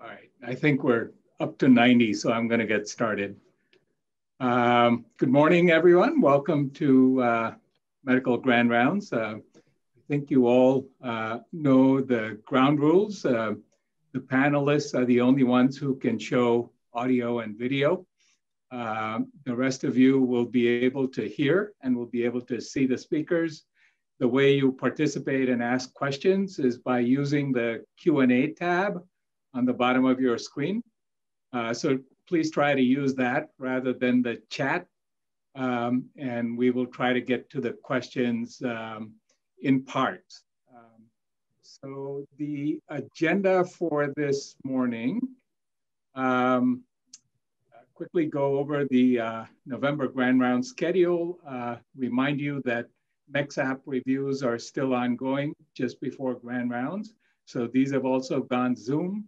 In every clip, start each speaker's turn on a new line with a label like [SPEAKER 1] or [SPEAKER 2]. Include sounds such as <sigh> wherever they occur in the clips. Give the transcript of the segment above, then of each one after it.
[SPEAKER 1] All right, I think we're up to 90, so I'm going to get started. Um, good morning, everyone. Welcome to uh, Medical Grand Rounds. Uh, I think you all uh, know the ground rules. Uh, the panelists are the only ones who can show audio and video. Um, the rest of you will be able to hear and will be able to see the speakers. The way you participate and ask questions is by using the Q&A tab on the bottom of your screen. Uh, so please try to use that rather than the chat. Um, and we will try to get to the questions um, in part. Um, so the agenda for this morning, um, quickly go over the uh, November Grand Round schedule. Uh, remind you that MKSAP reviews are still ongoing just before Grand Rounds. So these have also gone Zoom.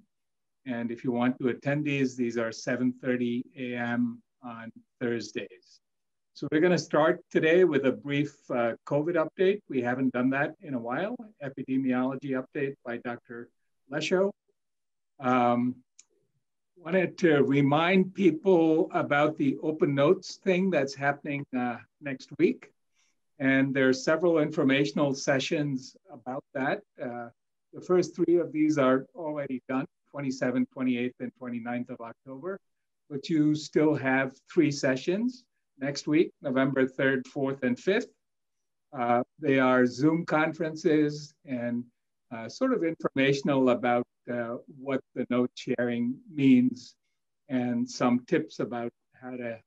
[SPEAKER 1] And if you want to attend these, these are 7.30 a.m. on Thursdays. So we're gonna start today with a brief uh, COVID update. We haven't done that in a while. Epidemiology update by Dr. Lesho. Um, wanted to remind people about the open notes thing that's happening uh, next week. And there are several informational sessions about that. Uh, the first three of these are already done. 27th, 28th, and 29th of October. But you still have three sessions next week, November 3rd, 4th, and 5th. Uh, they are Zoom conferences and uh, sort of informational about uh, what the note sharing means and some tips about how to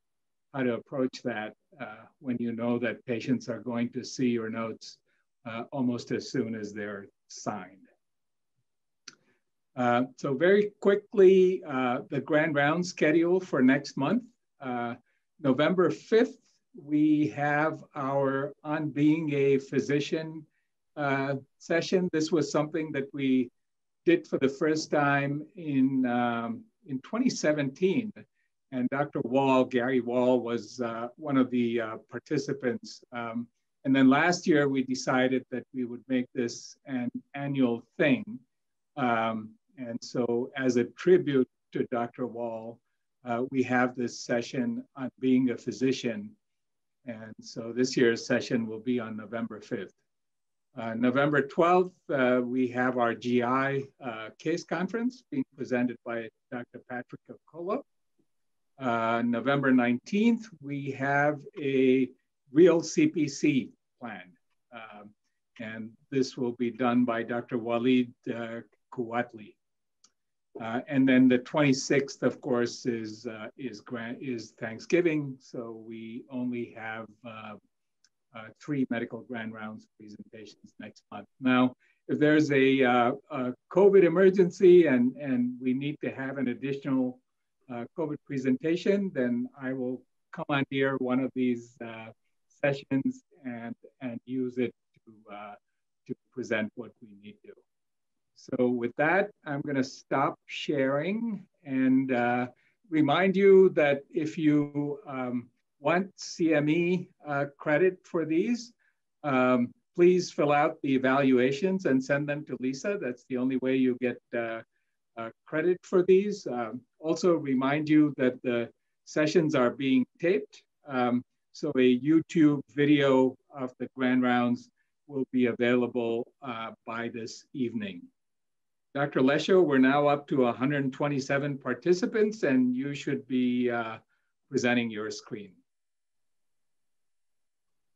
[SPEAKER 1] how to approach that uh, when you know that patients are going to see your notes uh, almost as soon as they're signed. Uh, so very quickly, uh, the grand round schedule for next month. Uh, November 5th, we have our On Being a Physician uh, session. This was something that we did for the first time in, um, in 2017. And Dr. Wall, Gary Wall, was uh, one of the participants. Um, and then last year, we decided that we would make this an annual thing. Um, and so as a tribute to Dr. Wall, uh, we have this session on being a physician. And so this year's session will be on November 5th. Uh, November 12th, uh, we have our GI uh, case conference being presented by Dr. Patrick Okola. Uh, November 19th, we have a real CPC plan. Um, and this will be done by Dr. Walid uh. Uh, and then the 26th, of course, is uh, is grant is Thanksgiving, so we only have uh, uh three medical grand rounds presentations next month. Now, if there's a, uh, a, COVID emergency and and we need to have an additional uh, COVID presentation, then I will come on here one of these sessions and and use it to to present what we need to. So with that, I'm going to stop sharing and uh, remind you that if you um, want CME uh, credit for these, um, please fill out the evaluations and send them to Lisa. That's the only way you get uh, uh credit for these. Um, also remind you that the sessions are being taped. Um, so a YouTube video of the grand rounds will be available uh, by this evening. Dr. Lesho, we're now up to 127 participants and you should be uh, presenting your screen.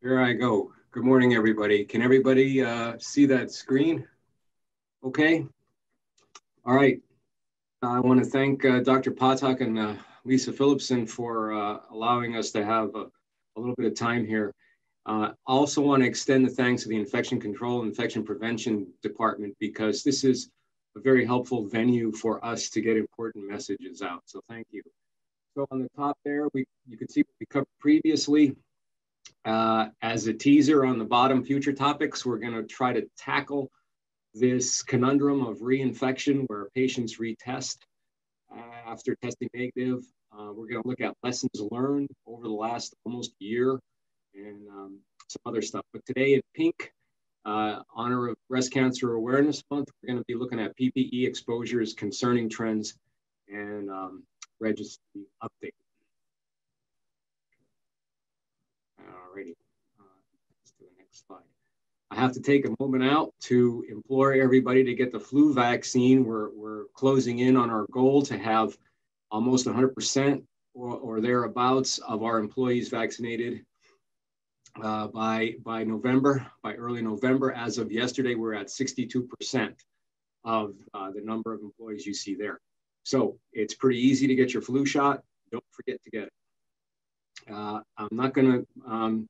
[SPEAKER 2] Here I go. Good morning, everybody. Can everybody uh, see that screen? Okay. All right. I want to thank uh, Dr. Phatak and uh, Lisa Phillipson for uh, allowing us to have a, a, little bit of time here. Uh, I also want to extend the thanks to the Infection Control and Infection Prevention Department because this is a very helpful venue for us to get important messages out. So thank you. So on the top there, we you can see we covered previously. Uh, as a teaser on the bottom, future topics, we're going to try to tackle this conundrum of reinfection where patients retest uh, after testing negative. Uh, we're going to look at lessons learned over the last almost year and um, some other stuff. But today in pink, uh, honor of Breast Cancer Awareness Month, we're going to be looking at PPE exposures, concerning trends, and um, registry update. Alrighty, uh, let's do the next slide. I have to take a moment out to implore everybody to get the flu vaccine. We're, we're closing in on our goal to have almost 100% or, or thereabouts of our employees vaccinated uh, by, by November, by early November. As of yesterday, we're at 62% of uh, the number of employees you see there. So it's pretty easy to get your flu shot. Don't forget to get it. Uh, I'm not going to um,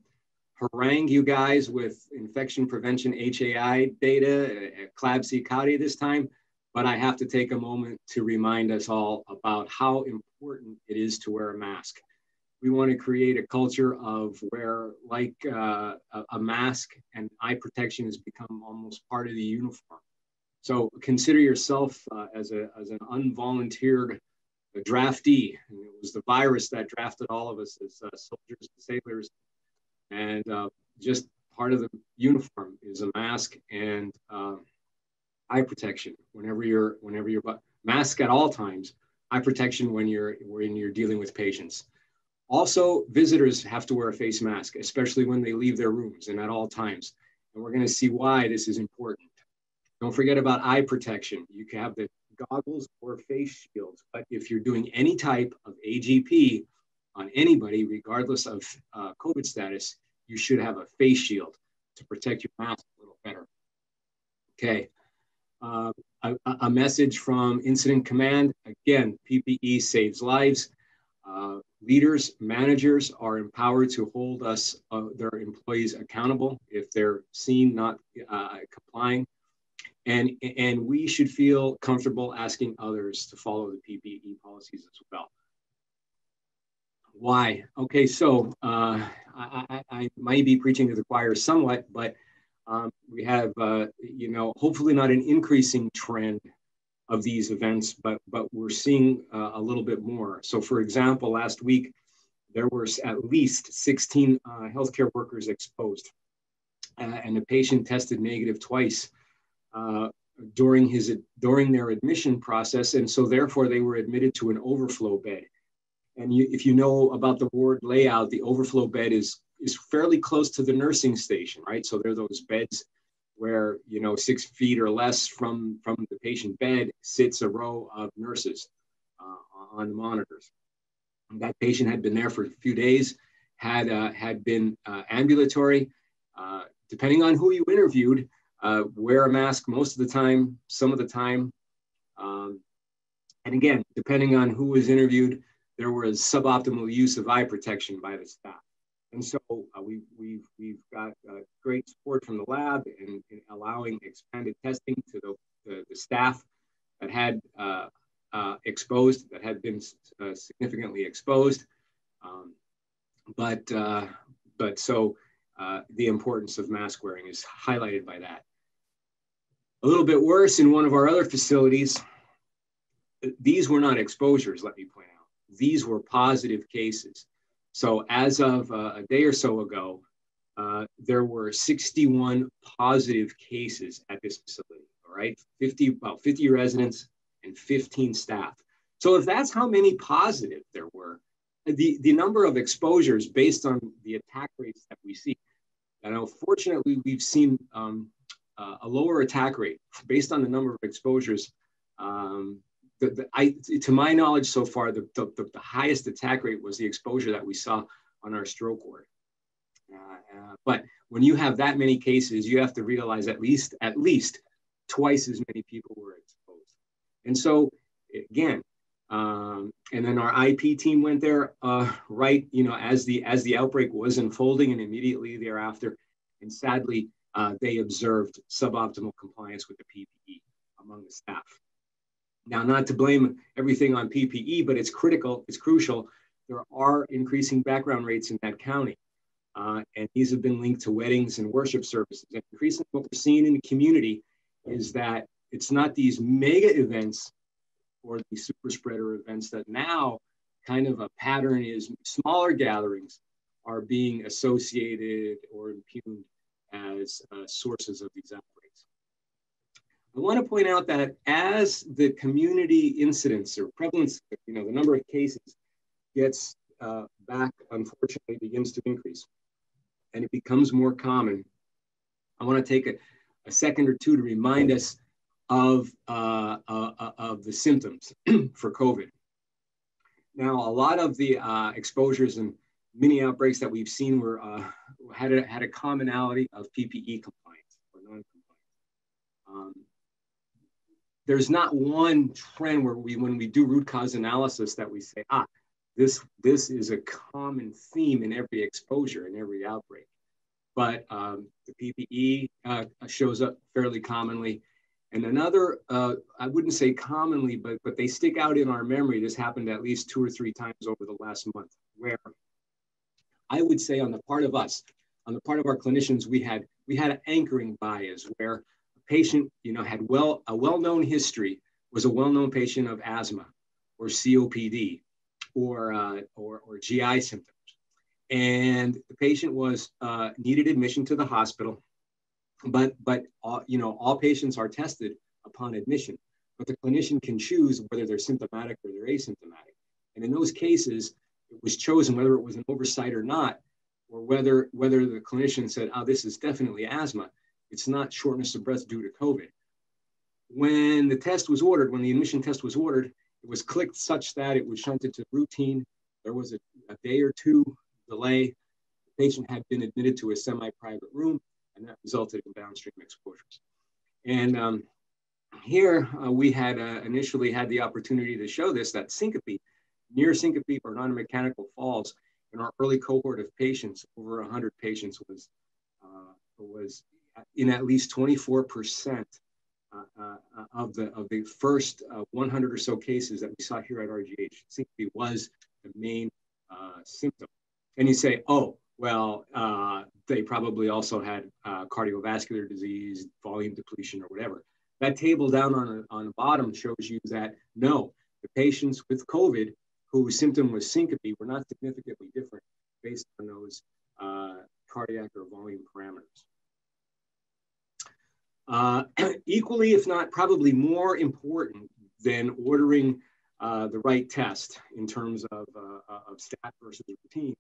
[SPEAKER 2] harangue you guys with infection prevention HAI data, uh, CLABSI CAUTI this time, but I have to take a moment to remind us all about how important it is to wear a mask. We want to create a culture of where, like uh, a mask and eye protection has become almost part of the uniform. So consider yourself uh, as, a, as an unvolunteered draftee. And it was the virus that drafted all of us as uh, soldiers and sailors and uh, just part of the uniform is a mask and uh, eye protection whenever you're whenever you're mask at all times eye protection when you're when you're dealing with patients also visitors have to wear a face mask especially when they leave their rooms and at all times and we're going to see why this is important don't forget about eye protection you can have the goggles or face shields but if you're doing any type of agp on anybody, regardless of uh, COVID status, you should have a face shield to protect your mask a little better. Okay. Uh, a, a, message from Incident Command. Again, PPE saves lives. Uh, leaders, managers are empowered to hold us, uh, their employees accountable if they're seen not uh, complying. And, and we should feel comfortable asking others to follow the PPE policies as well. Why? Okay, so uh, I, I, might be preaching to the choir somewhat, but um, we have, uh, you know, hopefully not an increasing trend of these events, but but we're seeing uh, a little bit more. So, for example, last week there were at least 16 uh, healthcare workers exposed, uh, and a patient tested negative twice uh, during his during their admission process, and so therefore they were admitted to an overflow bed. And you, if you know about the ward layout, the overflow bed is is fairly close to the nursing station, right? So there are those beds where you know six feet or less from from the patient bed sits a row of nurses uh, on the monitors. And that patient had been there for a few days, had uh, had been uh, ambulatory. Uh, depending on who you interviewed, uh, wear a mask most of the time, some of the time. Um, and again, depending on who was interviewed, there was suboptimal use of eye protection by the staff. And so uh, we, we've, we've got uh, great support from the lab in allowing expanded testing to the, the, the staff that had uh, uh exposed, that had been uh, significantly exposed. Um, but, uh, but so the importance of mask wearing is highlighted by that. A little bit worse in one of our other facilities, these were not exposures, let me point out these were positive cases. So as of uh, a day or so ago, uh, there were 61 positive cases at this facility, all right? 50, about 50 residents and 15 staff. So if that's how many positive there were, the, the number of exposures based on the attack rates that we see, and unfortunately we've seen um, uh, a lower attack rate based on the number of exposures um, the, I, to my knowledge so far, the, the, the, highest attack rate was the exposure that we saw on our stroke ward. Uh, uh, but when you have that many cases, you have to realize at least at least twice as many people were exposed. And so again, um, and then our IP team went there uh, right, you know, as the as the outbreak was unfolding, and immediately thereafter, and sadly, uh, they observed suboptimal compliance with the PPE among the staff. Now, not to blame everything on PPE, but it's critical, it's crucial. There are increasing background rates in that county. Uh, and these have been linked to weddings and worship services. And increasingly, what we're seeing in the community is that it's not these mega events or these super spreader events that now kind of a pattern is smaller gatherings are being associated or impugned as uh, sources of these outbreaks. I want to point out that as the community incidence or prevalence, you know, the number of cases gets uh, back, unfortunately, begins to increase and it becomes more common, I want to take a, a second or two to remind us of, uh, uh, uh of the symptoms <clears throat> for COVID. Now, a lot of the uh, exposures and mini outbreaks that we've seen were uh, had a, had a commonality of PPE compliance or non-compliance. Um, there's not one trend where we, when we do root cause analysis, that we say, ah, this this is a common theme in every exposure in every outbreak. But um, the PPE uh, shows up fairly commonly. And another, uh, I wouldn't say commonly, but but they stick out in our memory. This happened at least two or three times over the last month, where I would say on the part of us, on the part of our clinicians, we had we had an anchoring bias where patient, you know, had well a well-known history, was a well-known patient of asthma or COPD or, uh, or, or GI symptoms. And the patient was uh, needed admission to the hospital, but but all, you know all patients are tested upon admission, but the clinician can choose whether they're symptomatic or they're asymptomatic. And in those cases, it was chosen whether it was an oversight or not, or whether whether the clinician said, "Oh, this is definitely asthma. It's not shortness of breath due to COVID." When the test was ordered, when the admission test was ordered, it was clicked such that it was shunted to routine. There was a, a day or two delay. The patient had been admitted to a semi-private room, and that resulted in downstream exposures. And um, here uh, we had uh, initially had the opportunity to show this, that syncope, near syncope or non-mechanical falls in our early cohort of patients, over 100 patients was, uh, was in at least 24% uh, uh, of the of the first uh, 100 or so cases that we saw here at RGH, syncope was the main symptom. And you say, oh, well, they probably also had cardiovascular disease, volume depletion, or whatever. That table down on, on the bottom shows you that no, the patients with COVID whose symptom was syncope were not significantly different based on those uh, cardiac or volume parameters. Uh, <clears throat> equally, if not probably more important than ordering uh, the right test in terms of, uh, of stat versus routine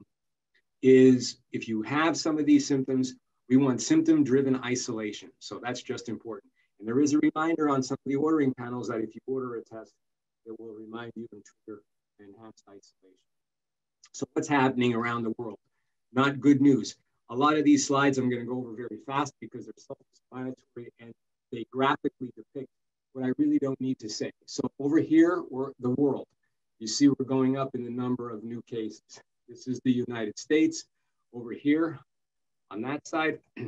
[SPEAKER 2] is if you have some of these symptoms, we want symptom driven isolation. So that's just important. And there is a reminder on some of the ordering panels that if you order a test, it will remind you and trigger enhanced isolation. So what's happening around the world? Not good news a lot of these slides I'm going to go over very fast because they're self-explanatory and they graphically depict what I really don't need to say. So over here, we're the world. You see we're going up in the number of new cases. This is the United States over here on that side. <clears throat>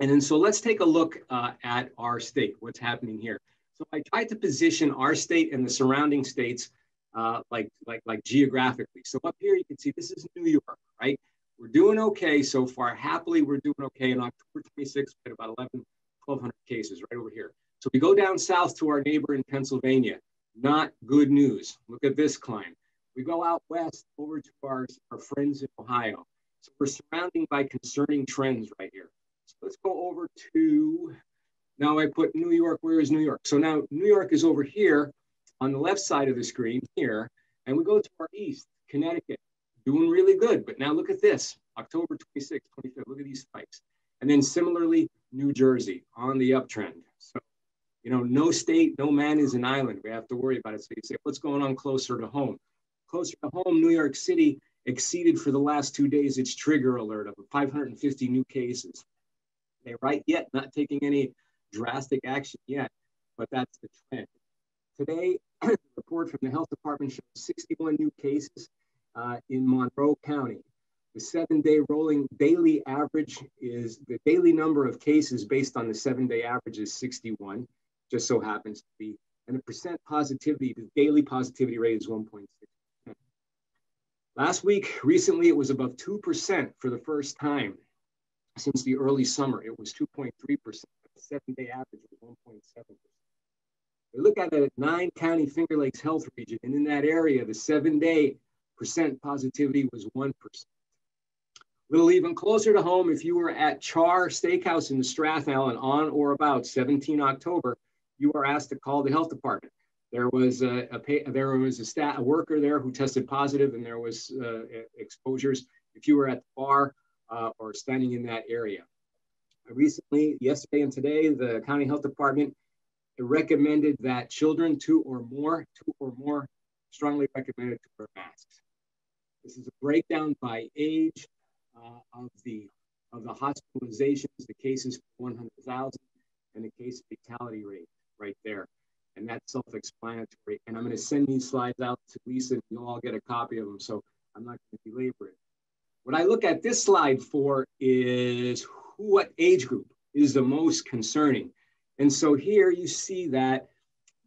[SPEAKER 2] And then so let's take a look uh, at our state, what's happening here. So I tried to position our state and the surrounding states uh, like, like, like geographically. So up here, you can see this is New York, right? We're doing okay so far. Happily, we're doing okay. In October 26th, we had about 11, 1,200 cases right over here. So we go down south to our neighbor in Pennsylvania. Not good news. Look at this climb. We go out west over to our, our friends in Ohio. So we're surrounding by concerning trends right here. So let's go over to, now I put New York. Where is New York? So now New York is over here on the left side of the screen here. And we go to our east, Connecticut doing really good. But now look at this, October 26th, 25th, look at these spikes. And then similarly, New Jersey on the uptrend. So, you know, no state, no man is an island. We have to worry about it. So you say, what's going on closer to home? Closer to home, New York City exceeded for the last two days its trigger alert of 550 new cases. Okay, right yet, not taking any drastic action yet, but that's the trend. Today, <clears throat> the report from the health department shows 61 new cases uh, in Monroe County. The seven day rolling daily average is the daily number of cases based on the seven day average is 61, just so happens to be. And the percent positivity, the daily positivity rate is 1.6. Last week, recently, it was above 2% for the first time since the early summer. It was 2.3%. The seven day average was 1.7%. We look at a nine county Finger Lakes health region, and in that area, the seven day positivity was 1%. A little even closer to home, if you were at Char Steakhouse in the Strathallan on or about 17 October, you are asked to call the health department. There was a, a there was a, stat, a worker there who tested positive, and there was uh, exposures. If you were at the bar uh, or standing in that area, recently, yesterday and today, the county health department recommended that children two or more, two or more, strongly recommended to wear masks. This is a breakdown by age uh, of the of the hospitalizations, the cases per 100,000, and the case fatality rate right there. And that's self-explanatory. And I'm going to send these slides out to Lisa, and you'll all get a copy of them. So I'm not going to belabor it. What I look at this slide for is who, what age group is the most concerning. And so here you see that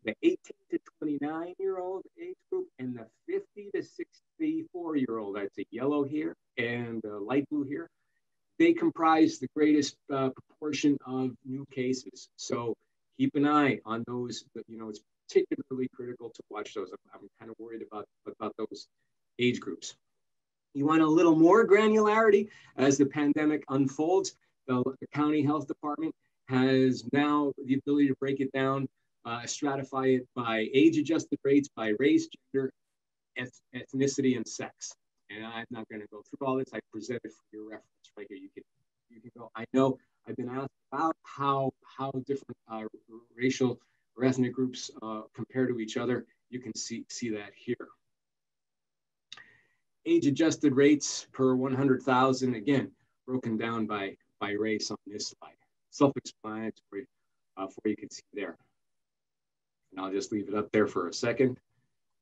[SPEAKER 2] the 18 to 29 year old age group and the 50 to 64 year old, that's a yellow here and the light blue here, they comprise the greatest uh, proportion of new cases. So keep an eye on those, you know, it's particularly critical to watch those. I'm, I'm kind of worried about, about those age groups. You want a little more granularity as the pandemic unfolds. The, the county health department has now the ability to break it down, uh, stratify it by age adjusted rates, by race, gender, ethnicity, and sex. And I'm not going to go through all this. I present it for your reference right here. You can, you can go. I know I've been asked about how, how different uh, racial or ethnic groups uh, compare to each other. You can see, see that here. Age adjusted rates per 100,000, again, broken down by, by race on this slide self-explanatory uh, for you can see there. And I'll just leave it up there for a second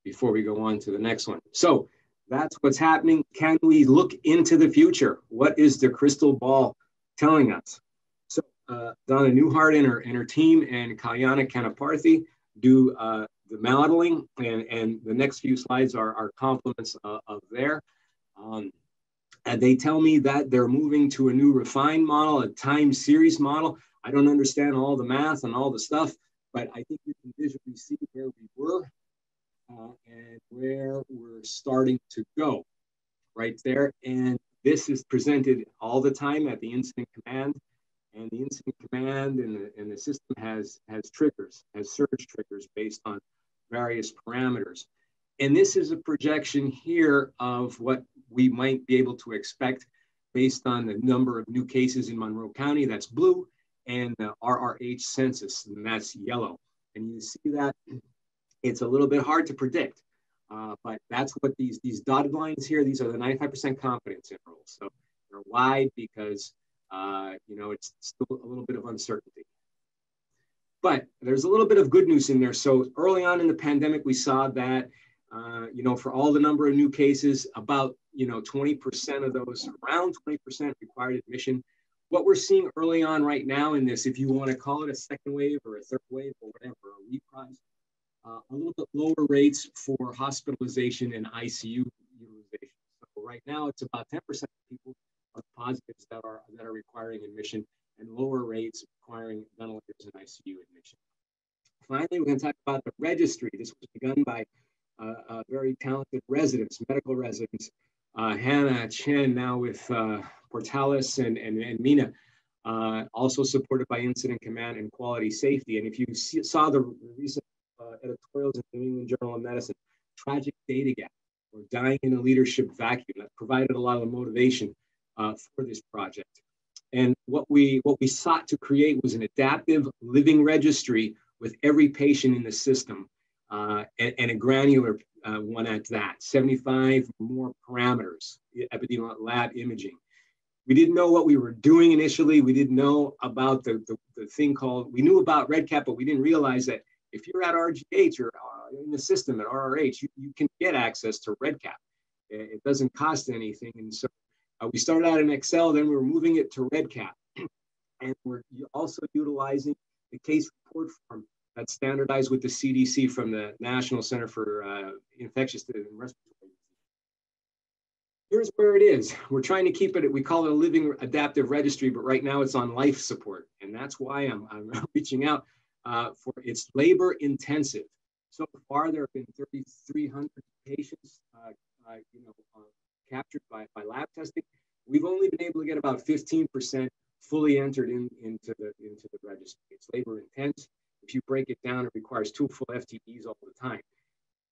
[SPEAKER 2] before we go on to the next one. So that's what's happening. Can we look into the future? What is the crystal ball telling us? So uh, Donna Newhart and her, and her team and Kalyana Kanaparthi do uh, the modeling and, and the next few slides are, are compliments uh, of there. Um, and they tell me that they're moving to a new refined model, a time series model. I don't understand all the math and all the stuff, but I think you can visually see where we were uh, and where we're starting to go right there. And this is presented all the time at the incident command. And the incident command and the, and the system has, has triggers, has surge triggers based on various parameters. And this is a projection here of what we might be able to expect based on the number of new cases in Monroe County, that's blue, and the RRH census, and that's yellow. And you see that it's a little bit hard to predict, uh, but that's what these, these dotted lines here, these are the 95% confidence intervals. So they're wide because, uh, you know, it's still a little bit of uncertainty. But there's a little bit of good news in there. So early on in the pandemic, we saw that uh, you know, for all the number of new cases, about, you know, 20% of those, around 20% required admission. What we're seeing early on right now in this, if you want to call it a second wave or a third wave or whatever, a reprise, uh, a little bit lower rates for hospitalization and ICU utilization. So right now it's about 10% of people are positives that are, that are requiring admission and lower rates requiring ventilators and ICU admission. Finally, we're going to talk about the registry. This was begun by uh, uh, very talented residents, medical residents. Uh, Hannah Chen now with Portalis and, and, and Mina, also supported by Incident Command and Quality Safety. And if you see, saw the recent editorials in the New England Journal of Medicine, tragic data gap or dying in a leadership vacuum that provided a lot of motivation uh, for this project. And what we what we sought to create was an adaptive living registry with every patient in the system uh, and, and, a granular uh, one at that, 75 more parameters, epidemiological lab imaging. We didn't know what we were doing initially. We didn't know about the, the, the thing called, we knew about REDCap, but we didn't realize that if you're at RGH or uh, in the system at RRH, you, you can get access to REDCap. It, it doesn't cost anything. And so uh, we started out in Excel, then we were moving it to REDCap. <clears throat> and we're also utilizing the case report form that's standardized with the CDC from the National Center for uh, Infectious and Respiratory Here's where it is. We're trying to keep it, we call it a living adaptive registry, but right now it's on life support. And that's why I'm, I'm <laughs> reaching out uh, for it's labor intensive. So far, there have been 3,300 patients, uh, uh, you know, uh, captured by, by lab testing. We've only been able to get about 15% fully entered in, into, the, into the registry. It's labor intense. If you break it down, it requires two full FTEs all the time.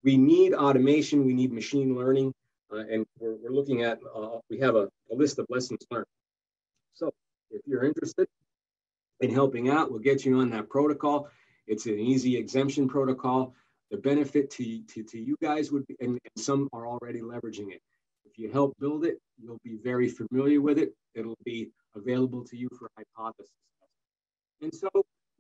[SPEAKER 2] We need automation, we need machine learning, uh, and we're, we're looking at, uh, we have a, a list of lessons learned. So if you're interested in helping out, we'll get you on that protocol. It's an easy exemption protocol. The benefit to, to, to you guys would be, and, and some are already leveraging it. If you help build it, you'll be very familiar with it. It'll be available to you for hypothesis. And so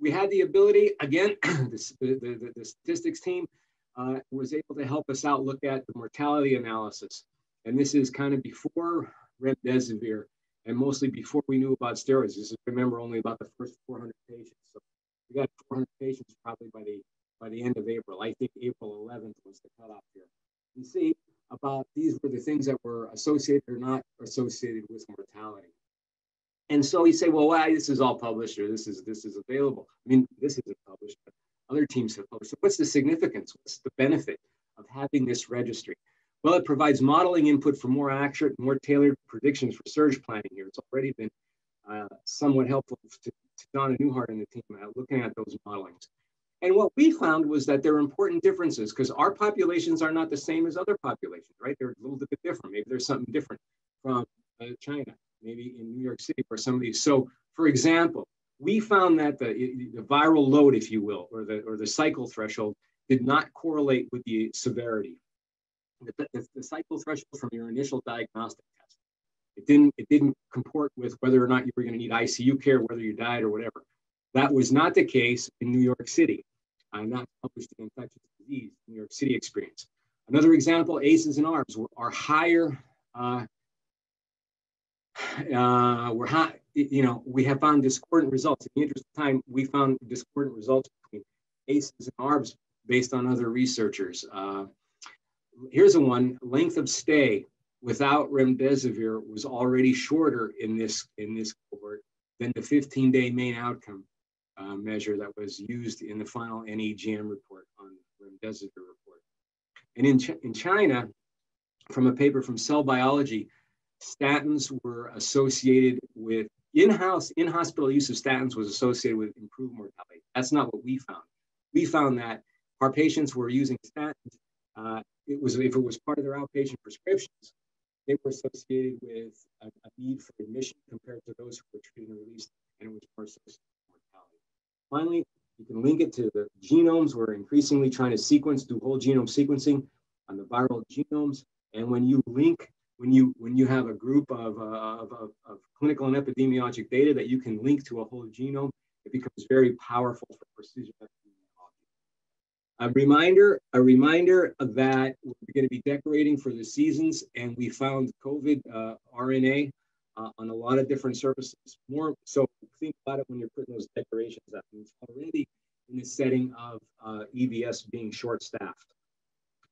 [SPEAKER 2] we had the ability, again, <clears throat> the, the, the, statistics team uh, was able to help us out look at the mortality analysis. And this is kind of before remdesivir and mostly before we knew about steroids. This is, remember, only about the first 400 patients. So we got 400 patients probably by the by the end of April. I think April 11th was the cutoff here. You see about these were the things that were associated or not associated with mortality. And so you say, well, why this is all published or this is this is available. I mean, this isn't published, but other teams have published. So what's the significance? What's the benefit of having this registry? Well, it provides modeling input for more accurate, more tailored predictions for surge planning here. It's already been uh, somewhat helpful to, to Donna Newhart and the team uh, looking at those modelings. And what we found was that there are important differences because our populations are not the same as other populations, right? They're a little bit different. Maybe there's something different from uh, China, maybe in New York City or some of these. So, for example, we found that the, the viral load, if you will, or the, or the cycle threshold did not correlate with the severity. The, the, the cycle threshold from your initial diagnostic test. It didn't, it didn't comport with whether or not you were going to need ICU care, whether you died or whatever. That was not the case in New York City I'm not published in infectious disease, New York City experience. Another example, ACEs and ARBs were, are higher, uh, uh, we're high, you know, we have found discordant results. In the interest of time, we found discordant results between ACEs and ARBs based on other researchers. Uh, here's a one, length of stay without remdesivir was already shorter in this, in this cohort than the 15-day main outcome uh, measure that was used in the final NEJM report on remdesivir report. And in, Ch in China, from a paper from Cell Biology, statins were associated with in-house, in-hospital use of statins was associated with improved mortality. That's not what we found. We found that our patients were using statins. Uh, it was if it was part of their outpatient prescriptions, they were associated with a, a need for admission compared to those who were treated and released, and it was more associated with mortality. Finally, you can link it to the genomes. We're increasingly trying to sequence, do whole genome sequencing on the viral genomes. And when you link, when you when you have a group of, uh, of, of, of, clinical and epidemiologic data that you can link to a whole genome, it becomes very powerful for precision epidemiology. A reminder, a reminder of that we're going to be decorating for the seasons, and we found COVID uh, RNA uh, on a lot of different surfaces. More so, think about it when you're putting those decorations up. It's already in the setting of uh, EVS being short-staffed.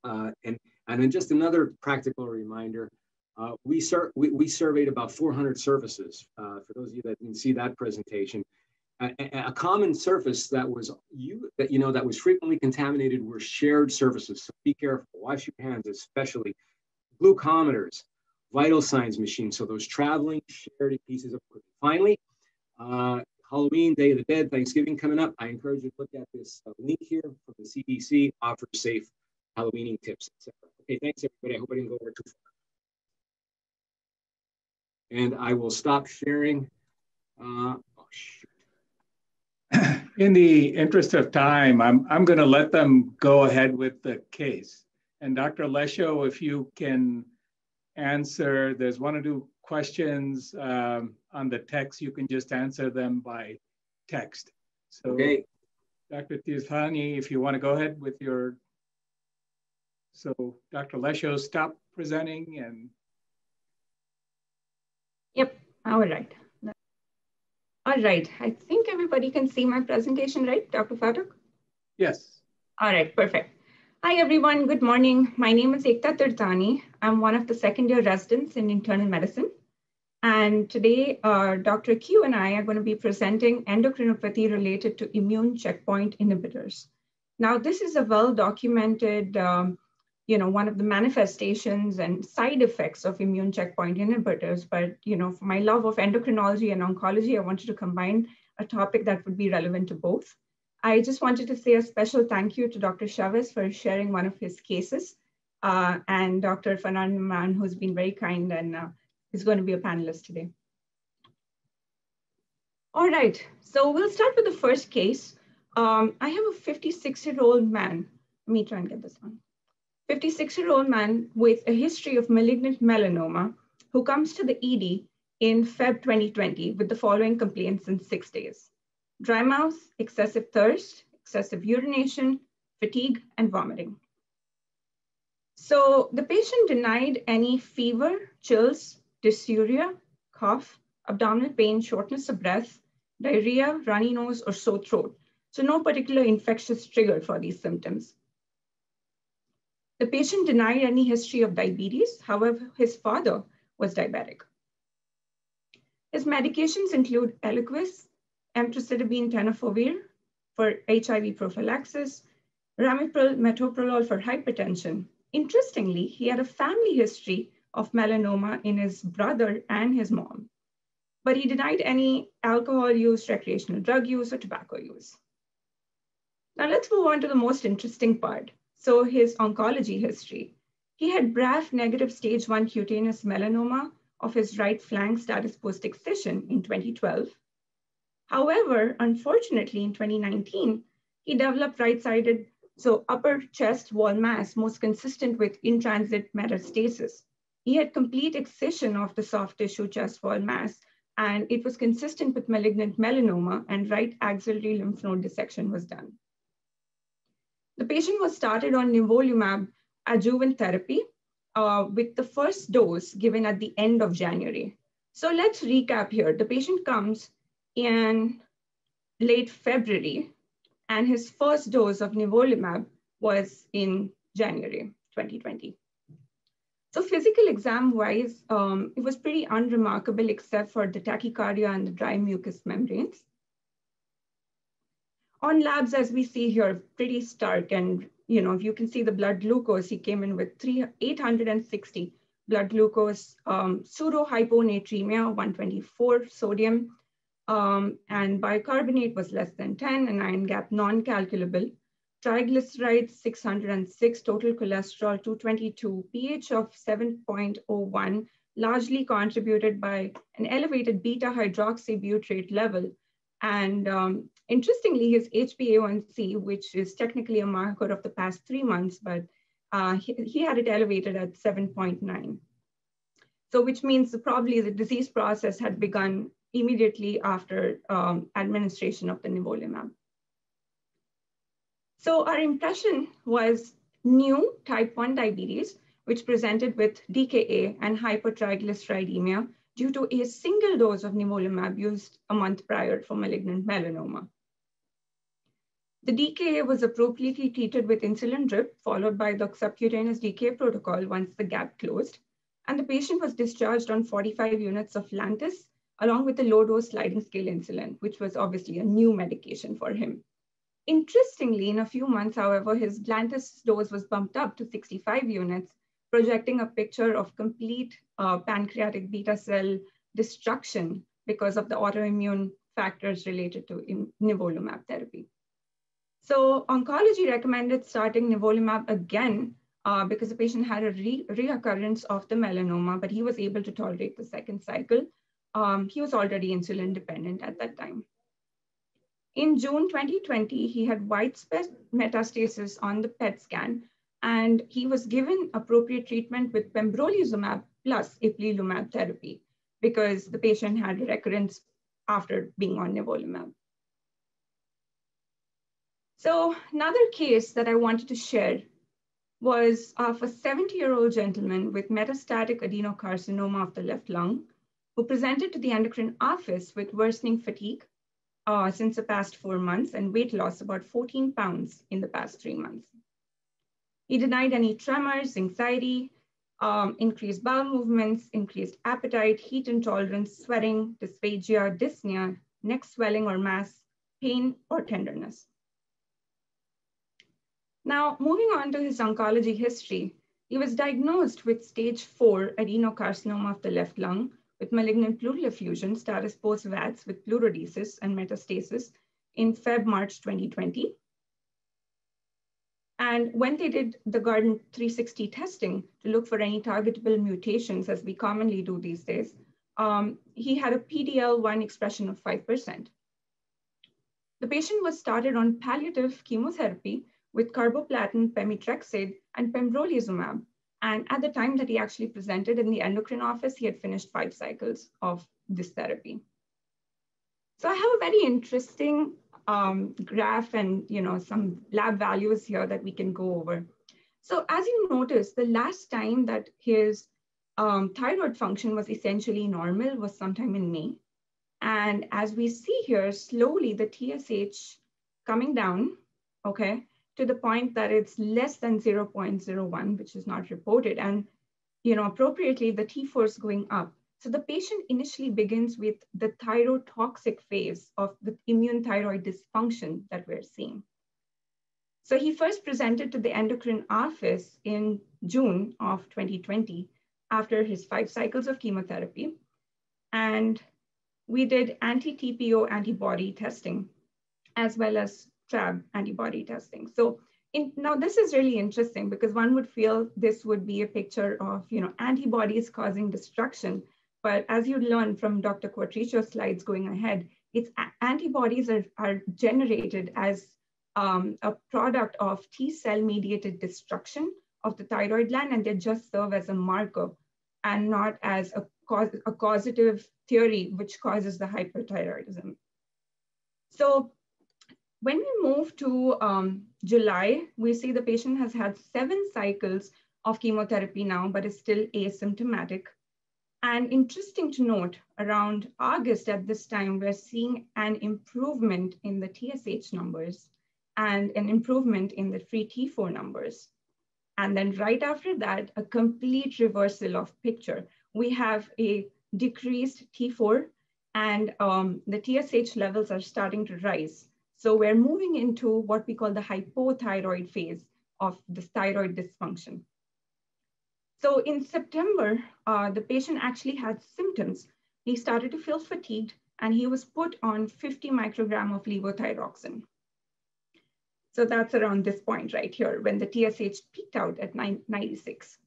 [SPEAKER 2] Uh, and and then just another practical reminder: uh, we, sur- we, we surveyed about 400 surfaces. Uh, for those of you that didn't see that presentation, a, a, common surface that was you that you know that was frequently contaminated were shared surfaces. So be careful. Wash your hands, especially glucometers vital signs machines. So those traveling shared pieces of equipment. Finally, uh, Halloween, Day of the Dead, Thanksgiving coming up. I encourage you to look at this uh, link here from the CDC, offer safe Halloweening tips, etc. Okay, thanks everybody. I hope I didn't go over too far. And I will stop sharing. Uh, oh, <clears throat>
[SPEAKER 1] In the interest of time, I'm, I'm going to let them go ahead with the case. And Dr. Lesho, if you can answer. There's one or two questions um, on the text. You can just answer them by text. So, okay. Dr. Tirthani, if you want to go ahead with your. So, Dr. Lesho, stop presenting and.
[SPEAKER 3] Yep, all right. All right, I think everybody can see my presentation, right, Dr. Phatak?
[SPEAKER 1] Yes.
[SPEAKER 3] All right, perfect. Hi, everyone. Good morning. My name is Ekta Tirthani. I'm one of the second year residents in internal medicine. And today, uh, Dr. Q and I are going to be presenting endocrinopathy related to immune checkpoint inhibitors. Now, this is a well-documented um, you know, one of the manifestations and side effects of immune checkpoint inhibitors. But, you know, for my love of endocrinology and oncology, I wanted to combine a topic that would be relevant to both. I just wanted to say a special thank you to Dr. Chavez for sharing one of his cases uh, and Dr. Fanan Numan, who's been very kind and uh, is going to be a panelist today. All right, so we'll start with the first case. Um, I have a 56 year old man. Let me try and get this one. 56 year old man with a history of malignant melanoma who comes to the ED in Feb 2020 with the following complaints in six days. Dry mouth, excessive thirst, excessive urination, fatigue, and vomiting. So the patient denied any fever, chills, dysuria, cough, abdominal pain, shortness of breath, diarrhea, runny nose, or sore throat. So no particular infectious trigger for these symptoms. The patient denied any history of diabetes. However, his father was diabetic. His medications include Eliquis, emtricitabine tenofovir for HIV prophylaxis, ramipril metoprolol for hypertension. Interestingly, he had a family history of melanoma in his brother and his mom but he denied any alcohol use, recreational drug use, or tobacco use. Now let's move on to the most interesting part. So his oncology history. He had BRAF negative stage one cutaneous melanoma of his right flank status post excision in 2012. However, unfortunately, in 2019, he developed right-sided, so upper chest wall mass most consistent with in-transit metastasis. He had complete excision of the soft tissue chest wall mass and it was consistent with malignant melanoma and right axillary lymph node dissection was done. The patient was started on nivolumab adjuvant therapy uh, with the first dose given at the end of January. So let's recap here. The patient comes in late February and his first dose of nivolumab was in January 2020. So physical exam wise, um, it was pretty unremarkable except for the tachycardia and the dry mucous membranes. On labs, as we see here, pretty stark. And you know, if you can see the blood glucose, he came in with three, 860 blood glucose, um, pseudo hyponatremia, 124 sodium, um, and bicarbonate was less than 10 and anion gap non-calculable triglycerides 606, total cholesterol 222, pH of 7.01, largely contributed by an elevated beta hydroxybutyrate level. And um, interestingly, his HbA1c, which is technically a marker of the past three months, but uh, he, he had it elevated at 7.9. So which means probably the disease process had begun immediately after um, administration of the nivolumab. So our impression was new type 1 diabetes, which presented with DKA and hypertriglyceridemia due to a single dose of nivolumab used a month prior for malignant melanoma. The DKA was appropriately treated with insulin drip, followed by the subcutaneous DKA protocol once the gap closed. And the patient was discharged on 45 units of Lantus, along with a low dose sliding scale insulin, which was obviously a new medication for him. Interestingly, in a few months, however, his Lantus dose was bumped up to 65 units, projecting a picture of complete uh, pancreatic beta cell destruction because of the autoimmune factors related to nivolumab therapy. So oncology recommended starting nivolumab again uh, because the patient had a re reoccurrence of the melanoma, but he was able to tolerate the second cycle. Um, he was already insulin dependent at that time. In June 2020, he had widespread metastasis on the PET scan, and he was given appropriate treatment with pembrolizumab plus ipilimumab therapy because the patient had recurrence after being on nivolumab. So another case that I wanted to share was of a 70-year-old gentleman with metastatic adenocarcinoma of the left lung who presented to the endocrine office with worsening fatigue, uh, since the past four months and weight loss about 14 pounds in the past three months. He denied any tremors, anxiety, um, increased bowel movements, increased appetite, heat intolerance, sweating, dysphagia, dyspnea, neck swelling or mass, pain, or tenderness. Now, moving on to his oncology history, He was diagnosed with stage four adenocarcinoma of the left lung with malignant pleural effusion, status post-VATS with pleurodesis and metastasis in Feb, March 2020. And when they did the Guardant 360 testing to look for any targetable mutations, as we commonly do these days, um, he had a PDL1 expression of 5%. The patient was started on palliative chemotherapy with carboplatin, pemetrexed, and pembrolizumab. And at the time that he actually presented in the endocrine office, he had finished five cycles of this therapy. So I have a very interesting um, graph and you know some lab values here that we can go over. So as you notice, the last time that his um, thyroid function was essentially normal was sometime in May. And as we see here, slowly the TSH coming down, okay, to the point that it's less than 0.01, which is not reported. And, you know, appropriately, the T4 is going up. So the patient initially begins with the thyrotoxic phase of the immune thyroid dysfunction that we're seeing. So he first presented to the endocrine office in June of 2020 after his five cycles of chemotherapy. And we did anti-TPO antibody testing as well as Antibody testing. So in, now this is really interesting because one would feel this would be a picture of you know antibodies causing destruction. But as you learn from Dr. Quartuccio's slides going ahead, it's antibodies are, are generated as um, a product of T cell mediated destruction of the thyroid gland, and they just serve as a marker and not as a, cause, a causative theory which causes the hyperthyroidism. So when we move to um, July, we see the patient has had seven cycles of chemotherapy now, but is still asymptomatic. And interesting to note, around August at this time, we're seeing an improvement in the TSH numbers and an improvement in the free T4 numbers. And then right after that, a complete reversal of picture. We have a decreased T4 and um, the TSH levels are starting to rise. So we're moving into what we call the hypothyroid phase of the thyroid dysfunction. So in September, uh, the patient actually had symptoms. He started to feel fatigued and he was put on 50 microgram of levothyroxine. So that's around this point right here when the TSH peaked out at 96.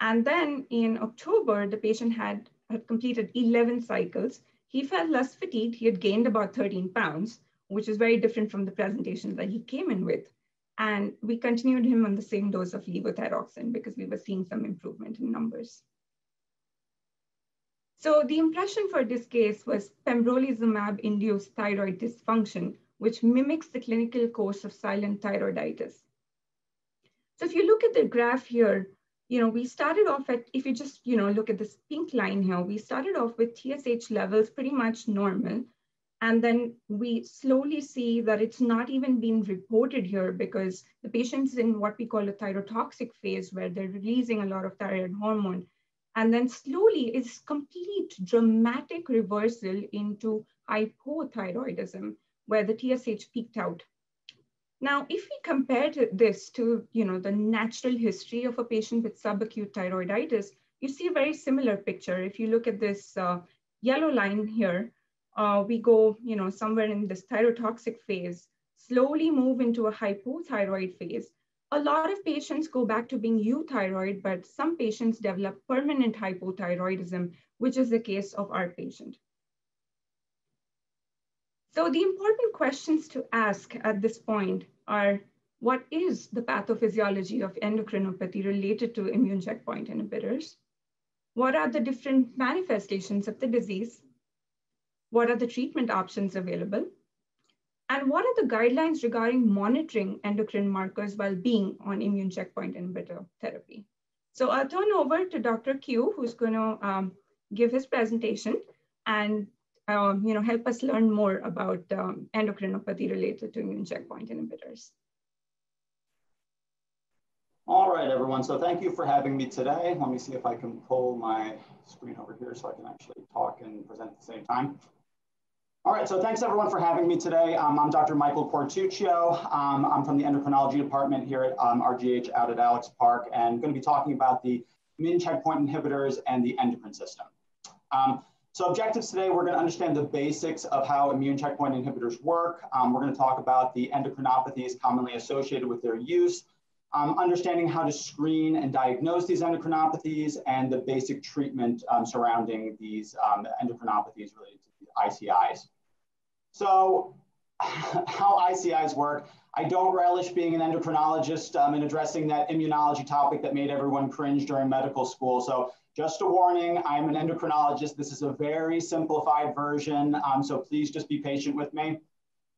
[SPEAKER 3] And then in October, the patient had, had completed 11 cycles. He felt less fatigued. He had gained about 13 pounds, which is very different from the presentation that he came in with. And we continued him on the same dose of levothyroxine because we were seeing some improvement in numbers. So the impression for this case was pembrolizumab-induced thyroid dysfunction which mimics the clinical course of silent thyroiditis. So if you look at the graph here, you know, we started off at, if you just, you know, look at this pink line here, we started off with TSH levels pretty much normal. And then we slowly see that it's not even being reported here because the patient's in what we call a thyrotoxic phase where they're releasing a lot of thyroid hormone. And then slowly it's complete dramatic reversal into hypothyroidism where the TSH peaked out. Now, if we compare this to you know, the natural history of a patient with subacute thyroiditis, you see a very similar picture. If you look at this uh, yellow line here, uh, we go you know, somewhere in this thyrotoxic phase, slowly move into a hypothyroid phase. A lot of patients go back to being euthyroid, but some patients develop permanent hypothyroidism, which is the case of our patient. So the important questions to ask at this point are, what is the pathophysiology of endocrinopathy related to immune checkpoint inhibitors? What are the different manifestations of the disease? What are the treatment options available? And what are the guidelines regarding monitoring endocrine markers while being on immune checkpoint inhibitor therapy? So I'll turn over to Dr. Q, who's going to um, give his presentation and um, you know, help us learn more about um, endocrinopathy related to immune checkpoint inhibitors.
[SPEAKER 4] All right, everyone. So thank you for having me today. Let me see if I can pull my screen over here so I can actually talk and present at the same time. All right, so thanks everyone for having me today. Um, I'm Dr. Michael Quartuccio. Um, I'm from the endocrinology department here at um, RGH out at Alex Park and going to be talking about the immune checkpoint inhibitors and the endocrine system. Um, so objectives today, we're going to understand the basics of how immune checkpoint inhibitors work. Um, we're going to talk about the endocrinopathies commonly associated with their use, um, understanding how to screen and diagnose these endocrinopathies, and the basic treatment surrounding these endocrinopathies related to ICIs. So <sighs> how ICIs work, I don't relish being an endocrinologist um, and addressing that immunology topic that made everyone cringe during medical school. So just a warning, I'm an endocrinologist. This is a very simplified version, um, so please just be patient with me.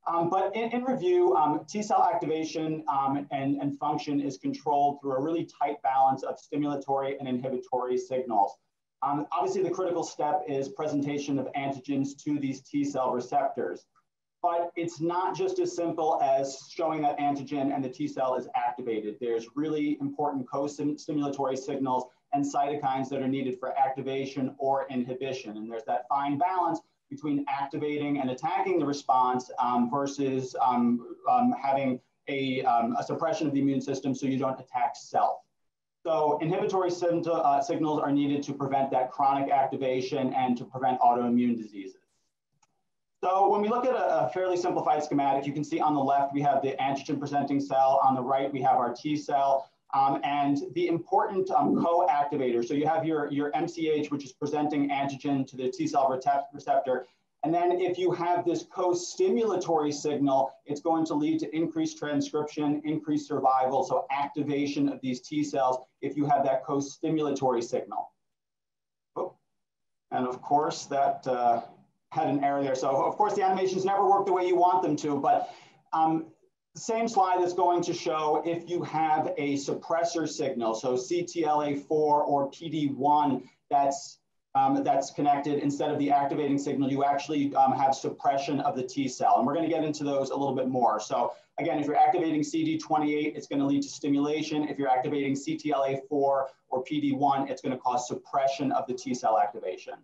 [SPEAKER 4] Um, but in, in review, um, T cell activation um, and, and function is controlled through a really tight balance of stimulatory and inhibitory signals. Um, obviously, the critical step is presentation of antigens to these T cell receptors. But it's not just as simple as showing that antigen and the T cell is activated. There's really important co-stimulatory signals and cytokines that are needed for activation or inhibition. And there's that fine balance between activating and attacking the response um, versus um, um, having a, um, a suppression of the immune system so you don't attack self. So inhibitory uh, signals are needed to prevent that chronic activation and to prevent autoimmune diseases. So when we look at a, a, fairly simplified schematic, you can see on the left, we have the antigen presenting cell. On the right, we have our T cell. Um, and the important um, co-activator. So you have your, your MCH, which is presenting antigen to the T cell receptor. And then if you have this co-stimulatory signal, it's going to lead to increased transcription, increased survival, so activation of these T cells if you have that co-stimulatory signal. Oh. And of course, that uh, had an error there. So of course, the animations never work the way you want them to, but um, same slide is going to show if you have a suppressor signal, so CTLA4 or PD1 that's um, that's connected instead of the activating signal, you actually um, have suppression of the T cell. And we're going to get into those a little bit more. So again, if you're activating CD28, it's going to lead to stimulation. If you're activating CTLA4 or PD1, it's going to cause suppression of the T cell activation.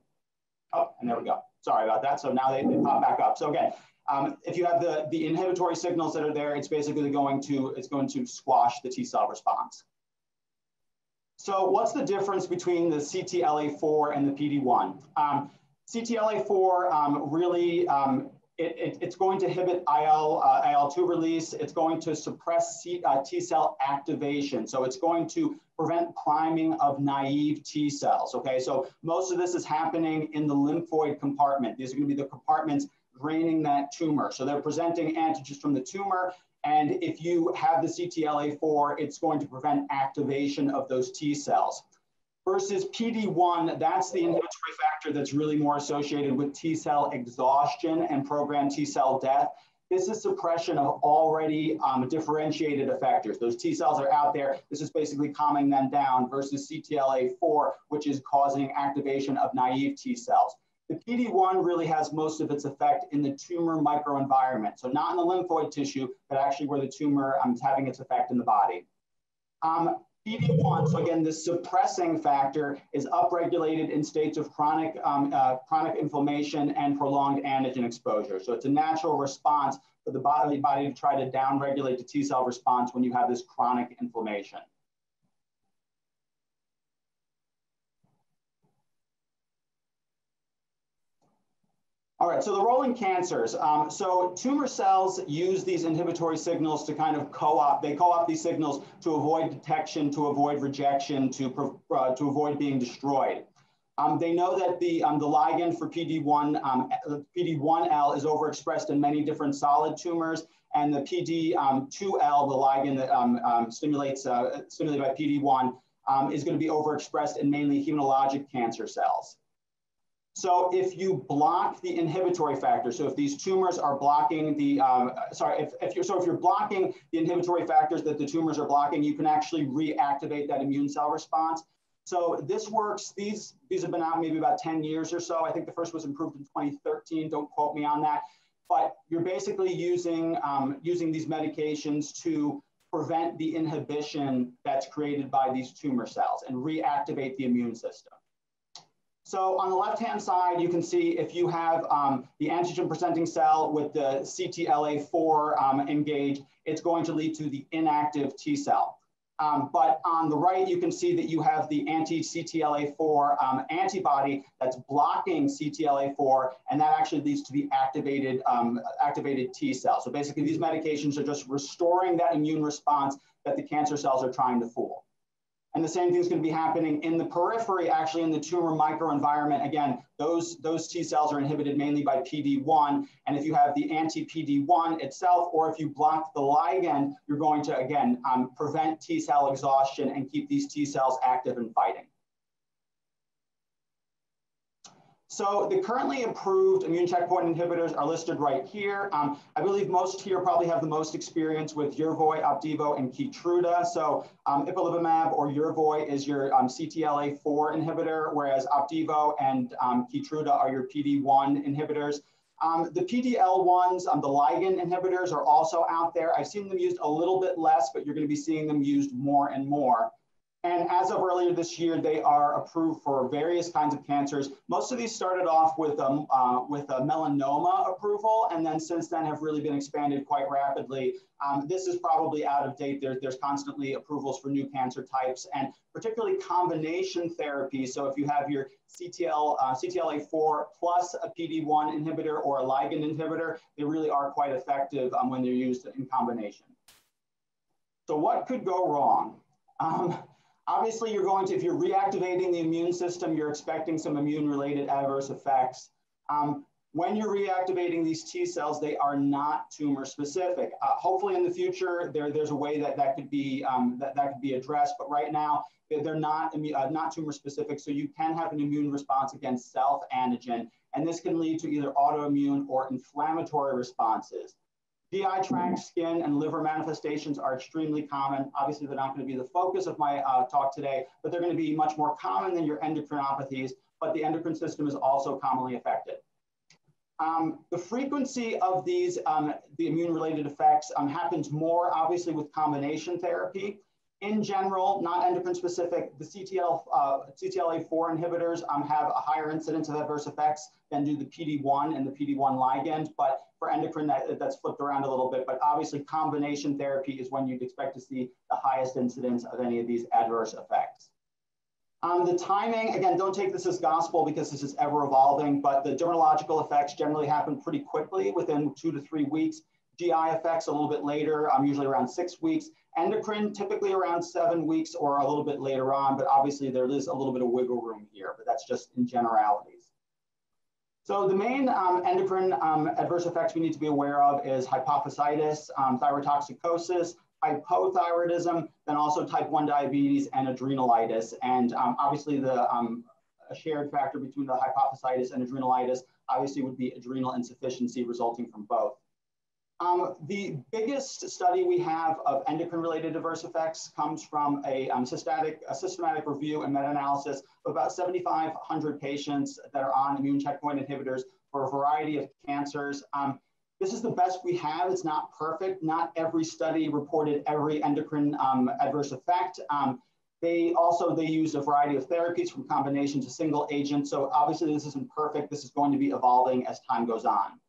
[SPEAKER 4] Oh, and there we go. Sorry about that. So now they, they pop back up. So again, um, if you have the, the inhibitory signals that are there, it's basically going to, it's going to squash the T cell response. So what's the difference between the CTLA4 and the PD1? Um, CTLA4 um, really, um, it, it, it's going to inhibit IL, uh, IL-2 release. It's going to suppress C, uh, T cell activation. So it's going to prevent priming of naive T cells, okay? So most of this is happening in the lymphoid compartment. These are gonna be the compartments draining that tumor. So they're presenting antigens from the tumor and if you have the CTLA4, it's going to prevent activation of those T cells. Versus PD1, that's the inhibitory factor that's really more associated with T cell exhaustion and programmed T cell death. This is suppression of already um, differentiated effectors. Those T cells are out there. This is basically calming them down versus CTLA4, which is causing activation of naive T cells. The PD-1 really has most of its effect in the tumor microenvironment. So not in the lymphoid tissue, but actually where the tumor um, is having its effect in the body. Um, PD-1, so again, the suppressing factor is upregulated in states of chronic, um, uh, chronic inflammation and prolonged antigen exposure. So it's a natural response for the body, body to try to downregulate the T cell response when you have this chronic inflammation. All right, so the role in cancers. Um, so tumor cells use these inhibitory signals to kind of co-opt, they co-opt these signals to avoid detection, to avoid rejection, to, uh, to avoid being destroyed. Um, they know that the, um, the ligand for PD1, um, PD1L is overexpressed in many different solid tumors, and the PD2L, um, the ligand that um, stimulates, uh, stimulated by PD1, is going to be overexpressed in mainly hematologic cancer cells. So if you block the inhibitory factor, so if these tumors are blocking the, um, sorry, if, if you're, so if you're blocking the inhibitory factors that the tumors are blocking, you can actually reactivate that immune cell response. So this works, these, these have been out maybe about 10 years or so. I think the first was improved in 2013, don't quote me on that. But you're basically using, um, using these medications to prevent the inhibition that's created by these tumor cells and reactivate the immune system. So on the left-hand side, you can see if you have um, the antigen presenting cell with the CTLA4 um, engaged, it's going to lead to the inactive T cell. Um, but on the right, you can see that you have the anti-CTLA4 um, antibody that's blocking CTLA4, and that actually leads to the activated, um, activated T cell. So basically, these medications are just restoring that immune response that the cancer cells are trying to fool. And the same thing is going to be happening in the periphery, actually in the tumor microenvironment. Again, those, those T cells are inhibited mainly by PD-1. And if you have the anti-PD-1 itself, or if you block the ligand, you're going to, again, um, prevent T cell exhaustion and keep these T cells active and fighting. So the currently approved immune checkpoint inhibitors are listed right here. Um, I believe most here probably have the most experience with Yervoy, Opdivo, and Keytruda. So um, ipilimumab or Yervoy is your um, CTLA-4 inhibitor, whereas Opdivo and um, Keytruda are your PD-1 inhibitors. Um, the PDL1s, um, the ligand inhibitors are also out there. I've seen them used a little bit less, but you're gonna be seeing them used more and more. And as of earlier this year, they are approved for various kinds of cancers. Most of these started off with, um, uh, with a melanoma approval, and then since then have really been expanded quite rapidly. Um, this is probably out of date. There, there's constantly approvals for new cancer types, and particularly combination therapy. So if you have your CTL, uh, CTLA4 plus a PD-1 inhibitor or a ligand inhibitor, they really are quite effective um, when they're used in combination. So what could go wrong? Um, Obviously, you're going to, if you're reactivating the immune system, you're expecting some immune related adverse effects. Um, when you're reactivating these T cells, they are not tumor specific. Uh, hopefully in the future, there, there's a way that that could be, um, that, that could be addressed, but right now, they're not, uh, not tumor specific, so you can have an immune response against self antigen, and this can lead to either autoimmune or inflammatory responses. GI tract, skin, and liver manifestations are extremely common. Obviously, they're not going to be the focus of my uh, talk today, but they're going to be much more common than your endocrinopathies, but the endocrine system is also commonly affected. Um, the frequency of these, um, the immune-related effects um, happens more obviously with combination therapy. In general, not endocrine specific, the CTL, uh, CTLA4 inhibitors um, have a higher incidence of adverse effects than do the PD-1 and the PD-1 ligand, but for endocrine, that, that's flipped around a little bit, but obviously combination therapy is when you'd expect to see the highest incidence of any of these adverse effects. Um, the timing, again, don't take this as gospel because this is ever evolving, but the dermatological effects generally happen pretty quickly within two to three weeks. GI effects a little bit later, um, usually around six weeks. Endocrine typically around seven weeks or a little bit later on, but obviously there is a little bit of wiggle room here, but that's just in generalities. So the main um, endocrine um, adverse effects we need to be aware of is hypophysitis, um, thyrotoxicosis, hypothyroidism, then also type 1 diabetes and adrenalitis. And um, obviously the um, shared factor between the hypophysitis and adrenalitis obviously would be adrenal insufficiency resulting from both. Um, the biggest study we have of endocrine-related adverse effects comes from a, um, systematic, a systematic review and meta-analysis of about 7,500 patients that are on immune checkpoint inhibitors for a variety of cancers. Um, this is the best we have. It's not perfect. Not every study reported every endocrine um, adverse effect. Um, they also, they used a variety of therapies from combination to single agent. So obviously this isn't perfect. This is going to be evolving as time goes on.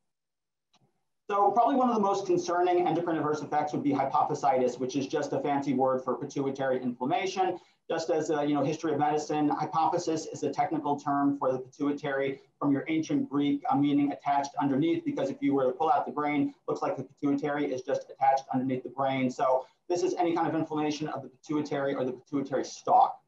[SPEAKER 4] So probably one of the most concerning endocrine adverse effects would be hypophysitis, which is just a fancy word for pituitary inflammation. Just as you know, history of medicine, hypophysis is a technical term for the pituitary from your ancient Greek, uh, meaning attached underneath, because if you were to pull out the brain, looks like the pituitary is just attached underneath the brain. So this is any kind of inflammation of the pituitary or the pituitary stalk.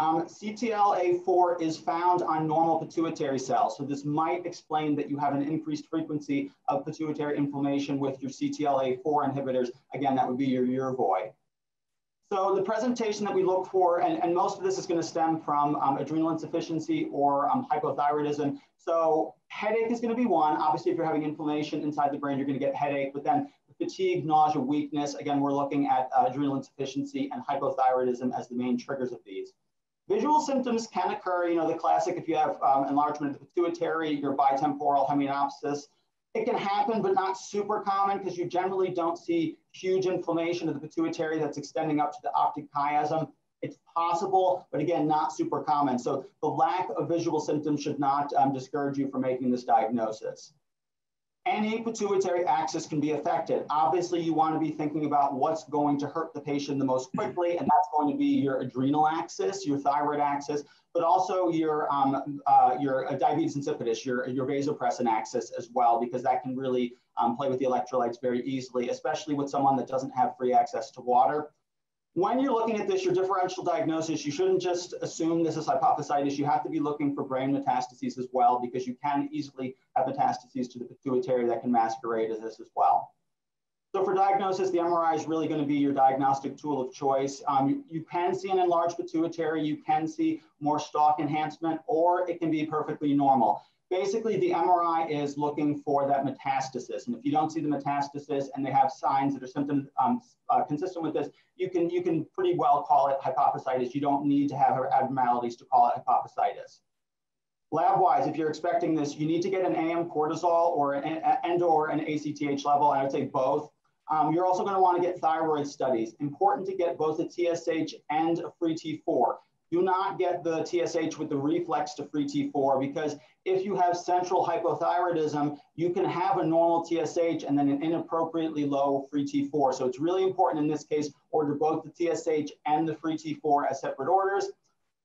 [SPEAKER 4] Um, CTLA4 is found on normal pituitary cells. So this might explain that you have an increased frequency of pituitary inflammation with your CTLA4 inhibitors. Again, that would be your Yervoy. So the presentation that we look for, and, and most of this is going to stem from um, adrenal insufficiency or um, hypothyroidism. So headache is going to be one. Obviously, if you're having inflammation inside the brain, you're going to get headache. But then fatigue, nausea, weakness, again, we're looking at uh, adrenal insufficiency and hypothyroidism as the main triggers of these. Visual symptoms can occur, you know, the classic, if you have um, enlargement of the pituitary, your bitemporal hemianopsis, it can happen, but not super common because you generally don't see huge inflammation of the pituitary that's extending up to the optic chiasm. It's possible, but again, not super common. So the lack of visual symptoms should not um, discourage you from making this diagnosis any pituitary axis can be affected. Obviously, you want to be thinking about what's going to hurt the patient the most quickly, and that's going to be your adrenal axis, your thyroid axis, but also your, um, uh, your uh, diabetes insipidus, your, your vasopressin axis as well, because that can really um, play with the electrolytes very easily, especially with someone that doesn't have free access to water when you're looking at this, your differential diagnosis, you shouldn't just assume this is hypophysitis. You have to be looking for brain metastases as well, because you can easily have metastases to the pituitary that can masquerade as this as well. So for diagnosis, the MRI is really going to be your diagnostic tool of choice. Um, you, you, can see an enlarged pituitary, you can see more stalk enhancement, or it can be perfectly normal basically the MRI is looking for that metastasis. And if you don't see the metastasis and they have signs that are symptom um, uh, consistent with this, you can, you can pretty well call it hypophysitis. You don't need to have abnormalities to call it hypophysitis. Lab-wise, if you're expecting this, you need to get an AM cortisol or an and or an ACTH level, I would say both. Um, you're also going to want to get thyroid studies. Important to get both a TSH and a free T4 do not get the TSH with the reflex to free T4 because if you have central hypothyroidism, you can have a normal TSH and then an inappropriately low free T4. So it's really important in this case, order both the TSH and the free T4 as separate orders.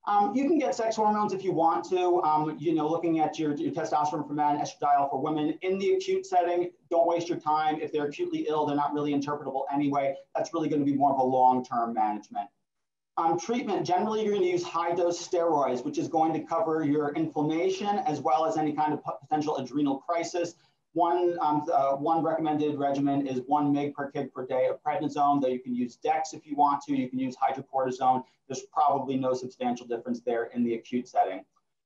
[SPEAKER 4] Um, you can get sex hormones if you want to, um, you know, looking at your, your, testosterone for men, estradiol for women. In the acute setting, don't waste your time. If they're acutely ill, they're not really interpretable anyway. That's really going to be more of a long-term management. Um, treatment, generally you're going to use high dose steroids, which is going to cover your inflammation as well as any kind of potential adrenal crisis. One, um, uh, one recommended regimen is one mg per kg per day of prednisone, though you can use DEX if you want to. You can use hydrocortisone. There's probably no substantial difference there in the acute setting.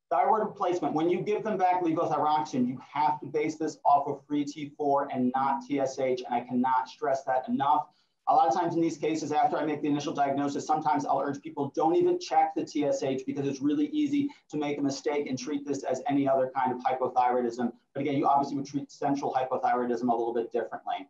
[SPEAKER 4] Thyroid replacement, when you give them back levothyroxine, you have to base this off of free T4 and not TSH, and I cannot stress that enough. A lot of times in these cases, after I make the initial diagnosis, sometimes I'll urge people don't even check the TSH because it's really easy to make a mistake and treat this as any other kind of hypothyroidism. But again, you obviously would treat central hypothyroidism a little bit differently.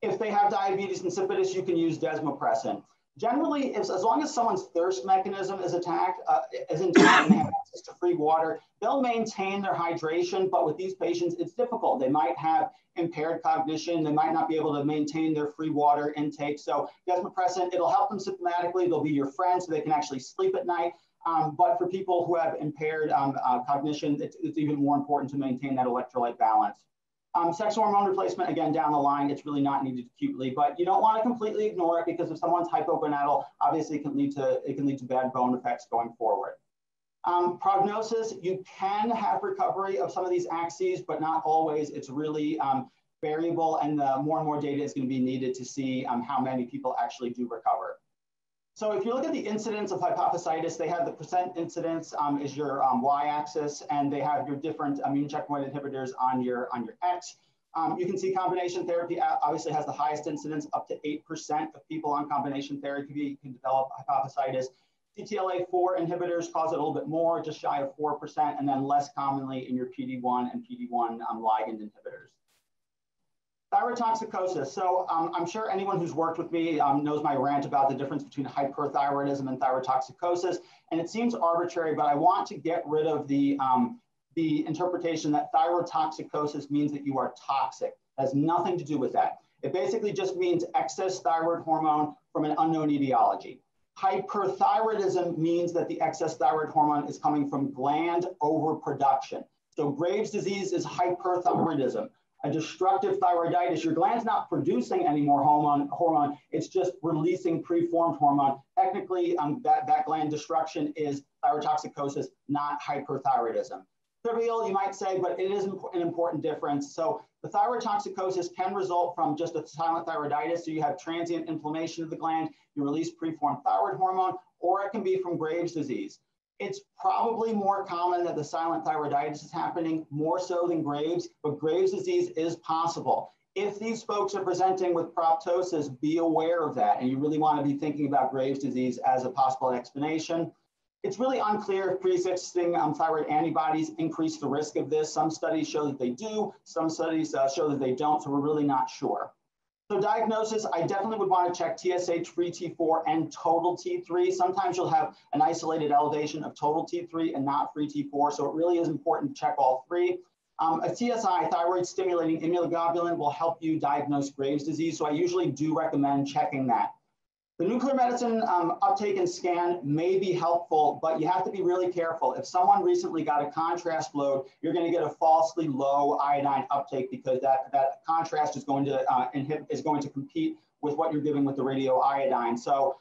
[SPEAKER 4] If they have diabetes insipidus, you can use desmopressin. Generally, if, as long as someone's thirst mechanism is attacked, uh, is intact and they have access to free water, they'll maintain their hydration. But with these patients, it's difficult. They might have impaired cognition. They might not be able to maintain their free water intake. So desmopressin, it'll help them symptomatically. They'll be your friend so they can actually sleep at night. Um, but for people who have impaired um, uh, cognition, it's, it's even more important to maintain that electrolyte balance. Um, sex hormone replacement, again, down the line, it's really not needed acutely, but you don't want to completely ignore it because if someone's hypogonadal, obviously it can lead to, it can lead to bad bone effects going forward. Um, prognosis, you can have recovery of some of these axes, but not always. It's really um, variable and uh, more and more data is going to be needed to see um, how many people actually do recover. So if you look at the incidence of hypophysitis, they have the percent incidence um, is your um, y-axis, and they have your different immune checkpoint inhibitors on your on your x. Um, you can see combination therapy obviously has the highest incidence, up to 8% of people on combination therapy can develop hypophysitis. CTLA4 inhibitors cause it a little bit more, just shy of 4%, and then less commonly in your PD1 and PD1 um, ligand inhibitors. Thyrotoxicosis. So um, I'm sure anyone who's worked with me um, knows my rant about the difference between hyperthyroidism and thyrotoxicosis. And it seems arbitrary, but I want to get rid of the, um, the interpretation that thyrotoxicosis means that you are toxic. It has nothing to do with that. It basically just means excess thyroid hormone from an unknown etiology. Hyperthyroidism means that the excess thyroid hormone is coming from gland overproduction. So Graves' disease is hyperthyroidism a destructive thyroiditis, your gland's not producing any more hormone, hormone it's just releasing preformed hormone. Technically, um, that, that gland destruction is thyrotoxicosis, not hyperthyroidism. Trivial, you might say, but it is an important difference. So the thyrotoxicosis can result from just a silent thyroiditis. So you have transient inflammation of the gland, you release preformed thyroid hormone, or it can be from Graves' disease. It's probably more common that the silent thyroiditis is happening more so than Graves, but Graves' disease is possible. If these folks are presenting with proptosis, be aware of that. And you really want to be thinking about Graves' disease as a possible explanation. It's really unclear if pre-existing um, thyroid antibodies increase the risk of this. Some studies show that they do, some studies uh, show that they don't, so we're really not sure. So diagnosis, I definitely would want to check TSH, free T4, and total T3. Sometimes you'll have an isolated elevation of total T3 and not free T4. So it really is important to check all three. Um, a TSI, thyroid stimulating immunoglobulin, will help you diagnose Graves' disease. So I usually do recommend checking that. The nuclear medicine um, uptake and scan may be helpful, but you have to be really careful. If someone recently got a contrast load, you're going to get a falsely low iodine uptake because that, that contrast is going to uh, is going to compete with what you're giving with the radioiodine. So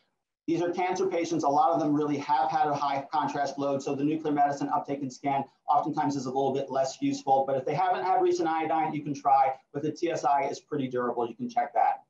[SPEAKER 4] these are cancer patients. A lot of them really have had a high contrast load. So the nuclear medicine uptake and scan oftentimes is a little bit less useful. But if they haven't had recent iodine, you can try. But the TSI is pretty durable. You can check that.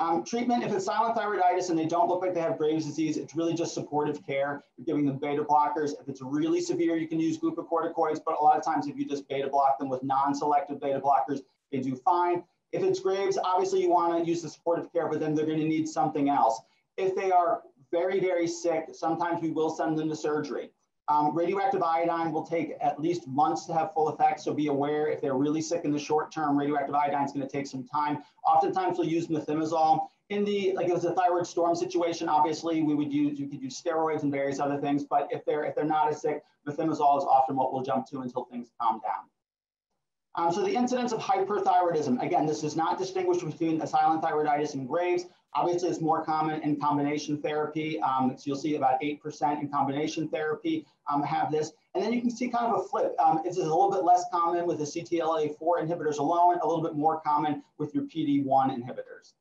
[SPEAKER 4] Um, treatment, if it's silent thyroiditis and they don't look like they have Graves' disease, it's really just supportive care. You're giving them beta blockers. If it's really severe, you can use glucocorticoids, but a lot of times if you just beta block them with non-selective beta blockers, they do fine. If it's Graves, obviously you wanna use the supportive care, but then they're gonna need something else. If they are very, very sick, sometimes we will send them to surgery. Um, radioactive iodine will take at least months to have full effect, so be aware if they're really sick in the short term, radioactive iodine is going to take some time. Oftentimes we'll use methimazole. In the, like if it's a thyroid storm situation, obviously we would use, you could use steroids and various other things, but if they're, if they're not as sick, methimazole is often what we'll jump to until things calm down. Um, so the incidence of hyperthyroidism, again, this is not distinguished between silent thyroiditis and Graves. Obviously, it's more common in combination therapy. Um, so you'll see about 8% in combination therapy um, have this. And then you can see kind of a flip. Um, it's a little bit less common with the CTLA4 inhibitors alone, a little bit more common with your PD-1 inhibitors.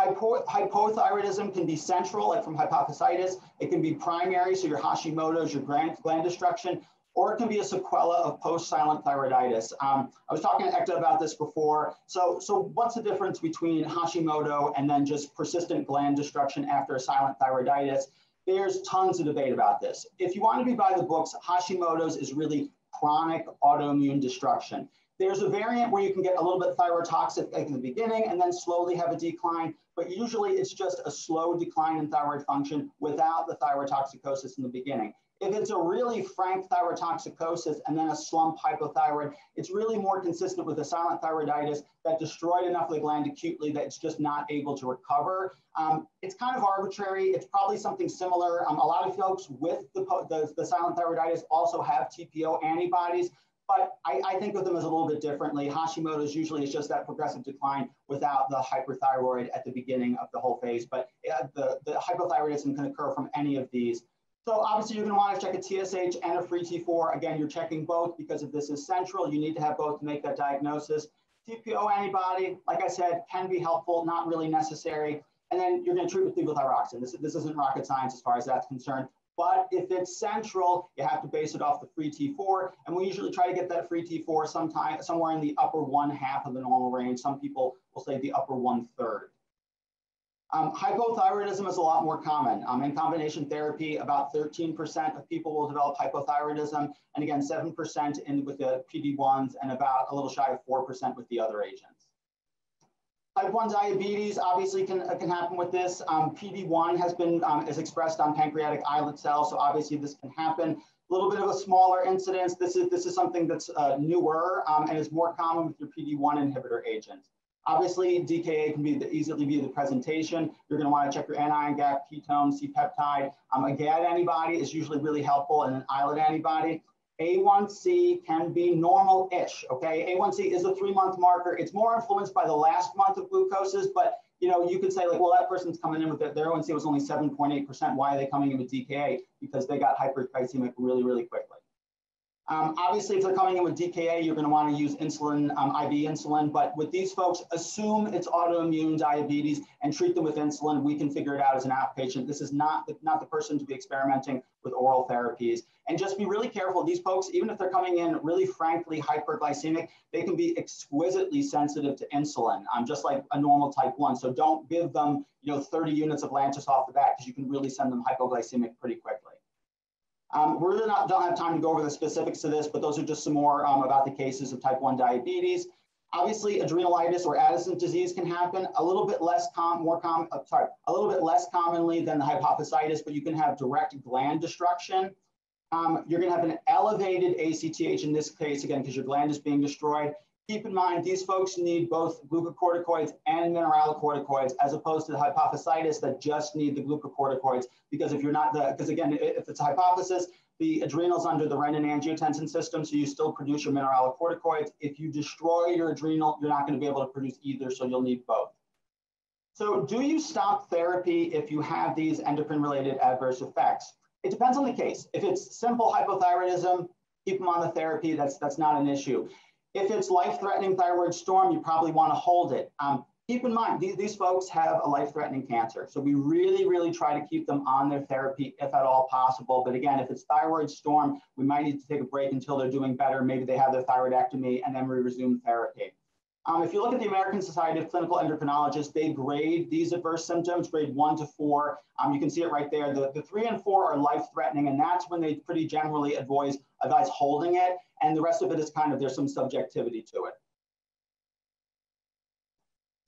[SPEAKER 4] Hypo hypothyroidism can be central, like from hypophysitis. It can be primary, so your Hashimoto's, your gland, gland destruction, or it can be a sequela of post-silent thyroiditis. Um, I was talking to Ekta about this before. So, so what's the difference between Hashimoto and then just persistent gland destruction after a silent thyroiditis? There's tons of debate about this. If you want to be by the books, Hashimoto's is really chronic autoimmune destruction. There's a variant where you can get a little bit thyrotoxic in the beginning and then slowly have a decline, but usually it's just a slow decline in thyroid function without the thyrotoxicosis in the beginning. If it's a really frank thyrotoxicosis and then a slump hypothyroid, it's really more consistent with a silent thyroiditis that destroyed enough of the gland acutely that it's just not able to recover. Um, it's kind of arbitrary. It's probably something similar. Um, a lot of folks with the, the, the, silent thyroiditis also have TPO antibodies, but I, I, think of them as a little bit differently. Hashimoto's usually is just that progressive decline without the hyperthyroid at the beginning of the whole phase, but uh, the, the hypothyroidism can occur from any of these. So obviously you're going to want to check a TSH and a free T4. Again, you're checking both because if this is central, you need to have both to make that diagnosis. TPO antibody, like I said, can be helpful, not really necessary. And then you're going to treat with levothyroxine. This, this isn't rocket science as far as that's concerned. But if it's central, you have to base it off the free T4. And we usually try to get that free T4 sometime, somewhere in the upper one half of the normal range. Some people will say the upper one third. Um, hypothyroidism is a lot more common. Um, in combination therapy, about 13% of people will develop hypothyroidism, and again, 7% in with the PD-1s and about a little shy of 4% with the other agents. Type 1 diabetes obviously can, uh, can happen with this. Um, PD-1 has been, um, is expressed on pancreatic islet cells, so obviously this can happen. A little bit of a smaller incidence. This is, this is something that's uh, newer um, and is more common with your PD-1 inhibitor agents. Obviously, DKA can be the, easily be the presentation. You're going to want to check your anion gap, ketone, C-peptide. Um, a GAD antibody is usually really helpful and an islet antibody. A1C can be normal-ish, okay? A1C is a three-month marker. It's more influenced by the last month of glucoses, but you know, you could say like, well, that person's coming in with their, their A1C was only 7.8%. Why are they coming in with DKA? Because they got hyperglycemic really, really quickly. Um, obviously, if they're coming in with DKA, you're going to want to use insulin, um, IV insulin. But with these folks, assume it's autoimmune diabetes and treat them with insulin. We can figure it out as an outpatient. This is not the, not the person to be experimenting with oral therapies. And just be really careful. These folks, even if they're coming in really frankly hyperglycemic, they can be exquisitely sensitive to insulin, um, just like a normal type 1. So don't give them you know, 30 units of Lantus off the bat because you can really send them hypoglycemic pretty quickly. Um, we're really not, don't have time to go over the specifics of this, but those are just some more um, about the cases of type 1 diabetes. Obviously, adrenalitis or Addison's disease can happen a little bit less com, more com, uh, sorry, a little bit less commonly than the hypophysitis, but you can have direct gland destruction. Um, you're going to have an elevated ACTH in this case, again, because your gland is being destroyed. Keep in mind, these folks need both glucocorticoids and mineralocorticoids as opposed to the hypophysitis that just need the glucocorticoids. Because if you're not the, because again, if it's a hypophysis, the adrenals under the renin-angiotensin system, so you still produce your mineralocorticoids. If you destroy your adrenal, you're not going to be able to produce either, so you'll need both. So do you stop therapy if you have these endocrine-related adverse effects? It depends on the case. If it's simple hypothyroidism, keep them on the therapy. That's, that's not an issue. If it's life-threatening thyroid storm, you probably want to hold it. Um, keep in mind, these, these folks have a life-threatening cancer. So we really, really try to keep them on their therapy if at all possible. But again, if it's thyroid storm, we might need to take a break until they're doing better. Maybe they have their thyroidectomy and then we resume therapy. Um, if you look at the American Society of Clinical Endocrinologists, they grade these adverse symptoms, grade one to four. Um, you can see it right there. The, the three and four are life-threatening, and that's when they pretty generally advise, advise holding it, and the rest of it is kind of, there's some subjectivity to it.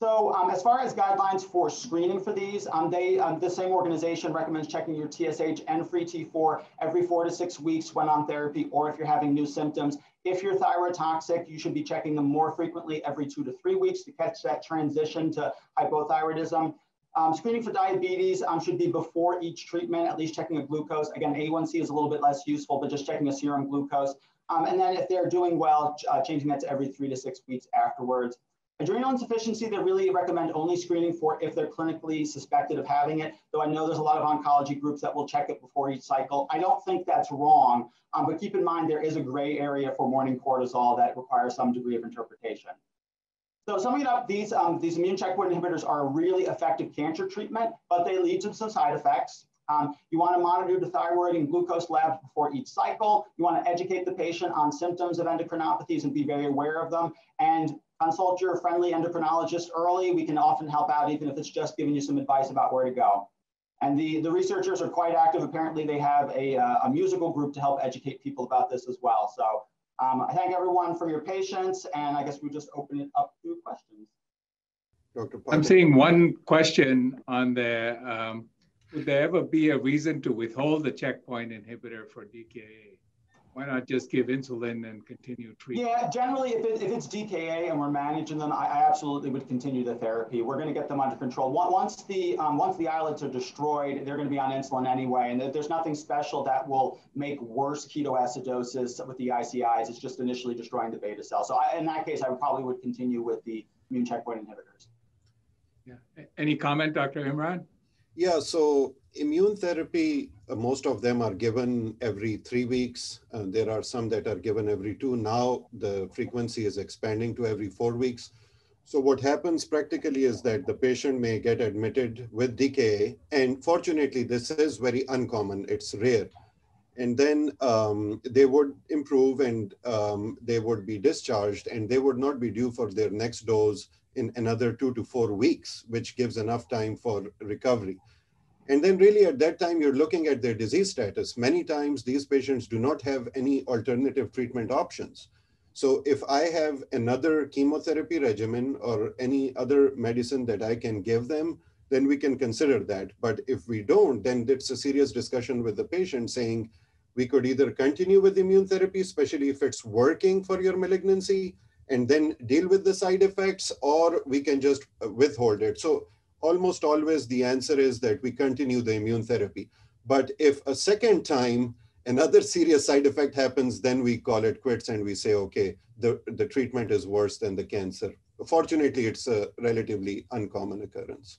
[SPEAKER 4] So um, as far as guidelines for screening for these, um, they um, the same organization recommends checking your TSH and free T4 every four to six weeks when on therapy, or if you're having new symptoms. If you're thyroid toxic, you should be checking them more frequently every two to three weeks to catch that transition to hypothyroidism. Um, screening for diabetes um, should be before each treatment, at least checking a glucose. Again, A1C is a little bit less useful, but just checking a serum glucose. Um, and then if they're doing well, uh, changing that to every three to six weeks afterwards. Adrenal insufficiency, they really recommend only screening for if they're clinically suspected of having it, though I know there's a lot of oncology groups that will check it before each cycle. I don't think that's wrong, um, but keep in mind there is a gray area for morning cortisol that requires some degree of interpretation. So summing it up, these, um, these immune checkpoint inhibitors are a really effective cancer treatment, but they lead to some side effects. Um, you want to monitor the thyroid and glucose labs before each cycle. You want to educate the patient on symptoms of endocrinopathies and be very aware of them. And consult your friendly endocrinologist early. We can often help out, even if it's just giving you some advice about where to go. And the, the researchers are quite active. Apparently, they have a, uh, a musical group to help educate people about this as well. So um, I thank everyone for your patience, and I guess we'll just open it up to questions.
[SPEAKER 1] Dr. I'm seeing one question on the, um, would there ever be a reason to withhold the checkpoint inhibitor for DKA? why not just give insulin and continue treatment?
[SPEAKER 4] Yeah, generally, if, it, if it's DKA and we're managing them, I, I, absolutely would continue the therapy. We're going to get them under control. Once the um, once the islets are destroyed, they're going to be on insulin anyway, and there's nothing special that will make worse ketoacidosis with the ICIs. It's just initially destroying the beta cell. So I, in that case, I probably would continue with the immune checkpoint inhibitors.
[SPEAKER 1] Yeah. Any comment, Dr. Imran?
[SPEAKER 5] Yeah. So immune therapy, uh, most of them are given every three weeks. There are some that are given every two. Now the frequency is expanding to every four weeks. So what happens practically is that the patient may get admitted with DKA, and fortunately, this is very uncommon. It's rare. And then um, they would improve and um, they would be discharged and they would not be due for their next dose in another two to four weeks, which gives enough time for recovery. And then really at that time, you're looking at their disease status. Many times these patients do not have any alternative treatment options. So if I have another chemotherapy regimen or any other medicine that I can give them, then we can consider that. But if we don't, then it's a serious discussion with the patient saying we could either continue with immune therapy, especially if it's working for your malignancy, and then deal with the side effects, or we can just withhold it. So almost always the answer is that we continue the immune therapy. But if a second time another serious side effect happens, then we call it quits and we say, okay, the, the treatment is worse than the cancer. Fortunately, it's a relatively uncommon occurrence.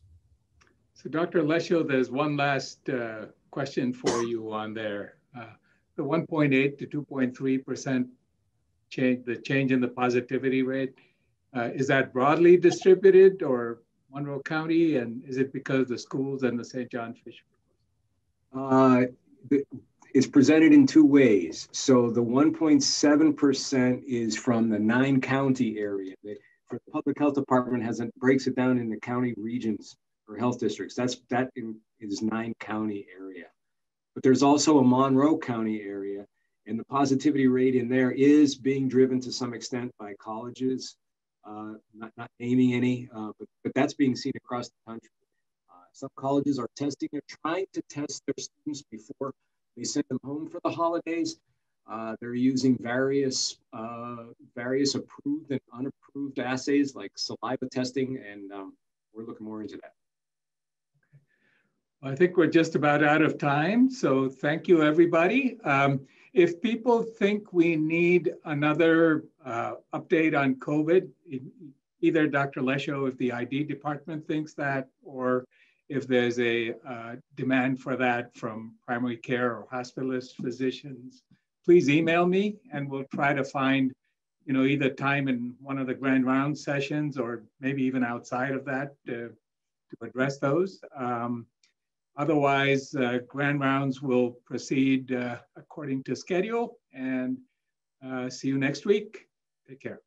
[SPEAKER 1] So Dr. Lesho, there's one last uh, question for you on there. Uh, the 1.8 to 2.3% change, the change in the positivity rate, uh, is that broadly distributed or Monroe County, and is it because the schools and the St. John Fisher?
[SPEAKER 2] Uh, it's presented in two ways. So the 1.7% is from the nine county area. The, for the public health department has it breaks it down into county regions or health districts. That's that is nine county area. But there's also a Monroe County area, and the positivity rate in there is being driven to some extent by colleges uh, not, not naming any, uh, but, but that's being seen across the country. Uh, some colleges are testing, they're trying to test their students before they send them home for the holidays. Uh, they're using various, uh, various approved and unapproved assays like saliva testing, and um, we're looking more into that.
[SPEAKER 1] I think we're just about out of time, so thank you, everybody. Um, if people think we need another uh, update on COVID, either Dr. Lesho, if the ID department thinks that, or if there's a uh, demand for that from primary care or hospitalist physicians, please email me and we'll try to find, you know, either time in one of the grand round sessions or maybe even outside of that to, to address those. Um, otherwise, uh, grand rounds will proceed uh, according to schedule and uh, see you next week. Take care.